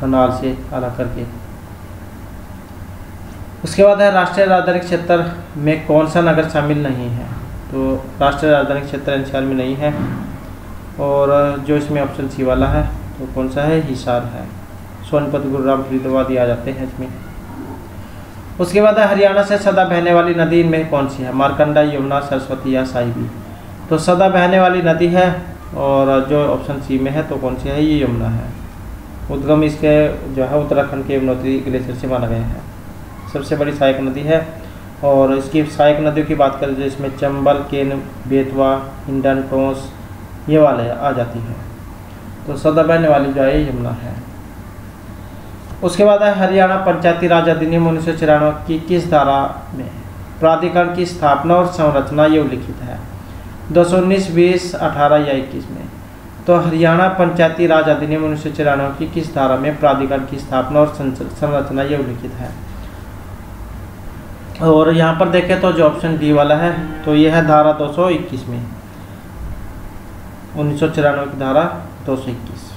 कनाल से अलग करके। उसके बाद है राष्ट्रीय राजधानी क्षेत्र में कौन सा नगर शामिल नहीं है? तो राष्ट्रीय राजधानी क्षेत्र एनसीआर में नहीं है और जो इसमें ऑप्शन सी वाला है तो कौन सा है? हिसार है। सोनपत, गुरुग्राम, फरीदाबाद आ जाते हैं इसमें। उसके बाद हरियाणा से सदा बहने वाली नदी में कौन सी है? मारकंडा, यमुना, सरस्वती या साहिबी। तो सदा बहने वाली नदी है और जो ऑप्शन सी में है तो कौन सी है? ये यमुना है। उद्गम इसके जो है, उत्तराखंड के यमुनोत्री ग्लेशियर से माना गया है। सबसे बड़ी सहायक नदी है और इसकी सहायक नदियों की बात करें तो इसमें चंबल, केन, बेतवा, इंडन, टोंस, ये वाले आ जाती हैं। तो सदा बहने वाली जो है यमुना है। उसके बाद है हरियाणा पंचायती राज अधिनियम उन्नीस सौ चौरानवे की किस धारा में प्राधिकरण की स्थापना और संरचना, ये उल्लिखित है। दो सौ उन्नीस बीस अठारह या इक्कीस में। तो हरियाणा पंचायती राज अधिनियम उन्नीस सौ चौरानवे की किस धारा में प्राधिकरण की स्थापना और संरचना ये उल्लिखित है? और यहाँ पर देखें तो जो ऑप्शन डी वाला है तो यह है धारा 221 में। उन्नीस सौ चौरानवे की धारा दो सौ इक्कीस।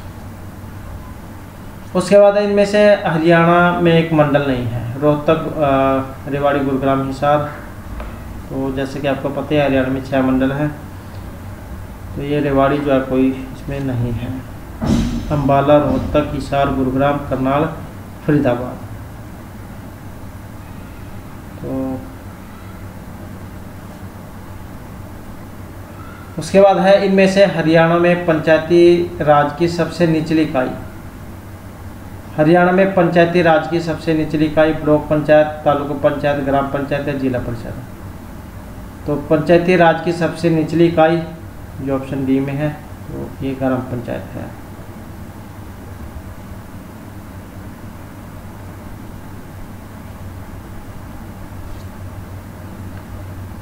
उसके बाद इनमें से हरियाणा में एक मंडल नहीं है, रोहतक रेवाड़ी, गुरुग्राम, हिसार। तो जैसे कि आपको पता है हरियाणा में छः मंडल हैं। तो ये रेवाड़ी जो है, कोई इसमें नहीं है। अम्बाला, रोहतक, हिसार, गुरुग्राम, करनाल, फरीदाबाद। तो उसके बाद है, इनमें से हरियाणा में पंचायती राज की सबसे निचली इकाई। हरियाणा में पंचायती राज की सबसे निचली इकाई, ब्लॉक पंचायत, तालुका पंचायत, ग्राम पंचायत या जिला परिषद तो पंचायती राज की सबसे निचली इकाई, जो ऑप्शन डी में है तो ये ग्राम पंचायत है।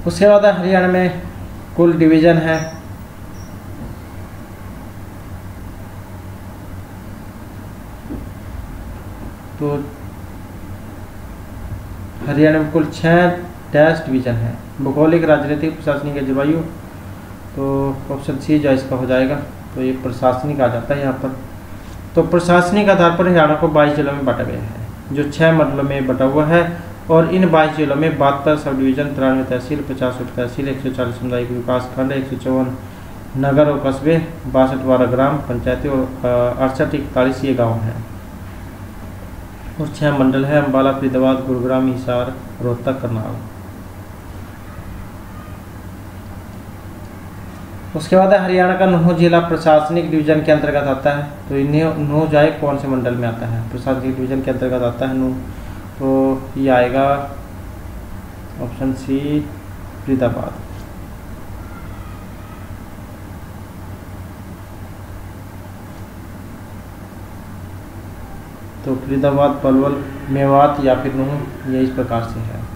उसके बाद हरियाणा में कुल डिवीज़न है। तो हरियाणा में कुल छः डैश डिवीज़न है। भौगोलिक, राजनीतिक, प्रशासनिक जलवायु। तो ऑप्शन सी जो इसका हो जाएगा। तो ये प्रशासनिक आ जाता है यहाँ पर। तो प्रशासनिक आधार पर हरियाणा को बाईस जिलों में बांटा गया है, जो छः मंडलों में बटा हुआ है और इन बाईस जिलों में बहत्तर सब डिवीज़न तिरानवे तहसील, पचास उप तहसील, एक सौ चालीस सामुदायिक विकास खंड, एक सौ चौवन नगर और कस्बे, बासठ बारह ग्राम, पंचायती और अड़सठ, इकतालीस ये गाँव हैं। और छः मंडल है, अम्बाला, फरीदाबाद, गुरुग्राम, हिसार, रोहतक, करनाल। उसके बाद हरियाणा का नूह जिला प्रशासनिक डिवीज़न के अंतर्गत आता है। तो इन्हें नूह जाए कौन से मंडल में आता है? प्रशासनिक डिवीज़न के अंतर्गत आता है नूह। तो ये आएगा ऑप्शन सी फरीदाबाद। तो फरीदाबाद, पलवल, मेवात या फिर नूह, ये इस प्रकार से है।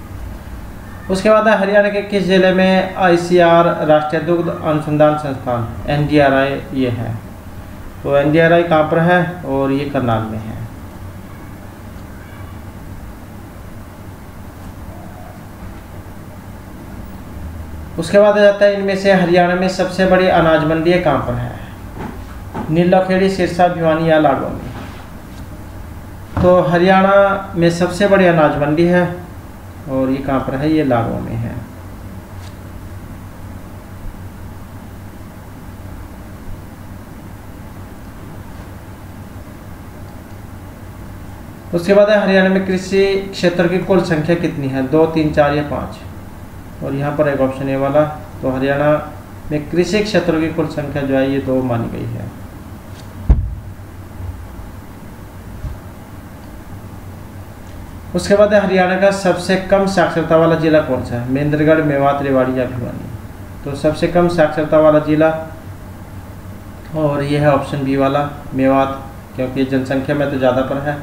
उसके बाद हरियाणा के किस ज़िले में आईसीआर राष्ट्रीय दुग्ध अनुसंधान संस्थान, एनडीआरआई ये है। तो एनडीआरआई कहाँ पर है और ये करनाल में है। उसके बाद आ जाता है इनमें से हरियाणा में सबसे बड़ी अनाज मंडी कहाँ पर है। नीलाखेड़ी, सिरसा, भिवानी या में तो हरियाणा में सबसे बड़ी अनाज मंडी है। और ये कहाँ पर है? ये लाभों में है। उसके बाद है, हरियाणा में कृषि क्षेत्र की कुल संख्या कितनी है? दो, तीन, चार या पाँच? और यहाँ पर एक ऑप्शन ये वाला तो हरियाणा में कृषि क्षेत्र की कुल संख्या जो है, ये दो मानी गई है। उसके बाद हरियाणा का सबसे कम साक्षरता वाला जिला कौन सा है? महेंद्रगढ़ मेवात, रेवाड़ी या भिवानी। तो सबसे कम साक्षरता वाला जिला? और ये है ऑप्शन बी वाला, मेवात, क्योंकि जनसंख्या में तो ज़्यादा पर है।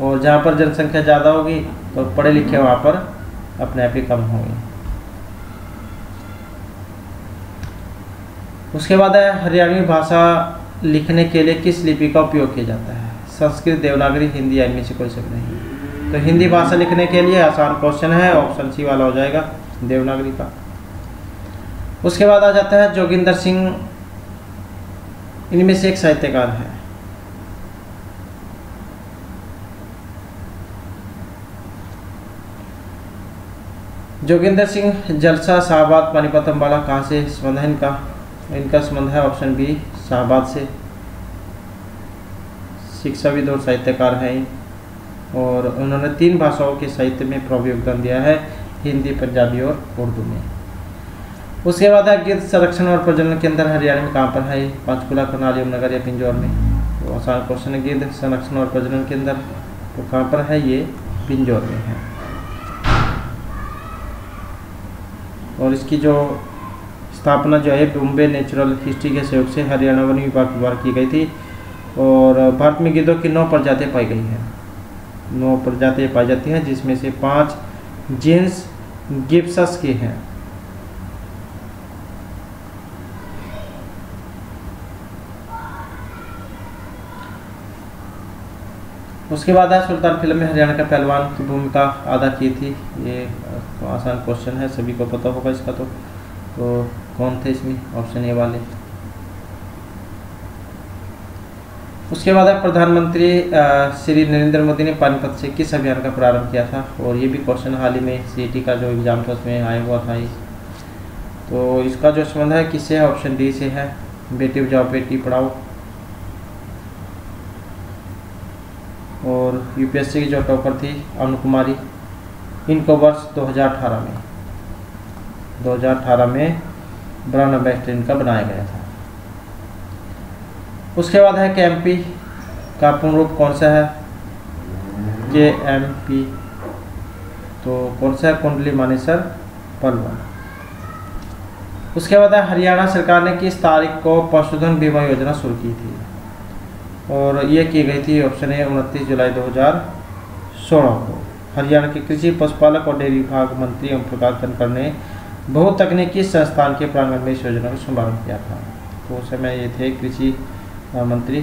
और जहाँ पर जनसंख्या ज़्यादा होगी तो पढ़े लिखे वहाँ पर अपने आप ही कम होंगे। उसके बाद है, हरियाणवी भाषा लिखने के लिए किस लिपि का उपयोग किया जाता है? संस्कृत, देवनागरी, हिंदी या इनमें से कोई सब नहीं। तो हिंदी भाषा लिखने के लिए आसान क्वेश्चन है ऑप्शन सी वाला हो जाएगा, देवनागरी का। उसके बाद आ जाता है जोगिंदर सिंह। इनमें से एक साहित्यकार है। जोगिंदर सिंह, जलसा, शाहबाद, पानीपत अम्बाला कहाँ से? संबंध है इनका। इनका संबंध है ऑप्शन बी शाहबाद से। शिक्षाविद और साहित्यकार हैं और उन्होंने तीन भाषाओं के साहित्य में प्रभु योगदान दिया है, हिंदी, पंजाबी और उर्दू में। उसके बाद है गिद्ध संरक्षण और प्रजनन केंद्र हरियाणा में कहाँ पर है? पंचकुला, करनाल यमुनगर या पिंजौर में? तो आसान क्वेश्चन है, गिद्ध, संरक्षण और प्रजनन केंद्र तो कहाँ पर है ये? पिंजौर में है। और इसकी जो स्थापना जो है, बॉम्बे नेचुरल हिस्ट्री के सहयोग से हरियाणा वन विभाग द्वारा की गई थी और भारत में गिद्धों की नौ प्रजातियाँ पाई गई हैं। नौ प्रजातियाँ पाई जाती हैं, जिसमें से पाँच जीन्स गिप्सस की हैं। उसके बाद है सुल्तान फ़िल्म में हरियाणा का पहलवान की भूमिका अदा की थी। ये आसान क्वेश्चन है, सभी को पता होगा इसका तो। तो कौन थे इसमें? ऑप्शन ए वाले। उसके बाद प्रधानमंत्री श्री नरेंद्र मोदी ने पानीपत से किस अभियान का प्रारंभ किया था? और ये भी क्वेश्चन हाल ही में सीटी का जो एग्ज़ाम था, उसमें आया हुआ था तो इसका जो संबंध है किससे है? ऑप्शन डी से है। बेटी बचाओ, बेटी पढ़ाओ। और यूपीएससी की जो टॉपर थी अनु कुमारी, इनको वर्ष 2018 में 2018 में ब्रांड एम्बेसडर इनका बनाया गया था। उसके बाद है के एम पी का पूर्ण रूप कौन सा है? के एम पी तो कौन सा है? कुंडली मानेसर पलवन उसके बाद है हरियाणा सरकार ने किस तारीख को पशुधन बीमा योजना शुरू की थी? और ये की गई थी ऑप्शन ए उनतीस जुलाई 2016 को। हरियाणा के कृषि पशुपालक और डेयरी विभाग मंत्री ओम प्रकाश धनखड़ ने बहुतकनीकी संस्थान के प्रांगण में इस योजना का शुभारंभ किया था। तो उस समय ये थे कृषि मंत्री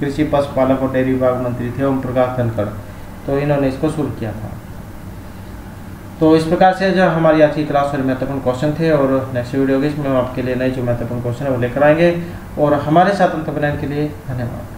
कृषि पशुपालक और डेयरी विभाग मंत्री थे ओम प्रकाश धनखड़। तो इन्होंने इसको शुरू किया था। तो इस प्रकार से जो हमारी आज की क्लास और महत्वपूर्ण क्वेश्चन थे और नेक्स्ट वीडियो के इसमें हम आपके लिए नए जो महत्वपूर्ण क्वेश्चन है वो लेकर आएँगे। और हमारे साथ अंत बनाने के लिए धन्यवाद।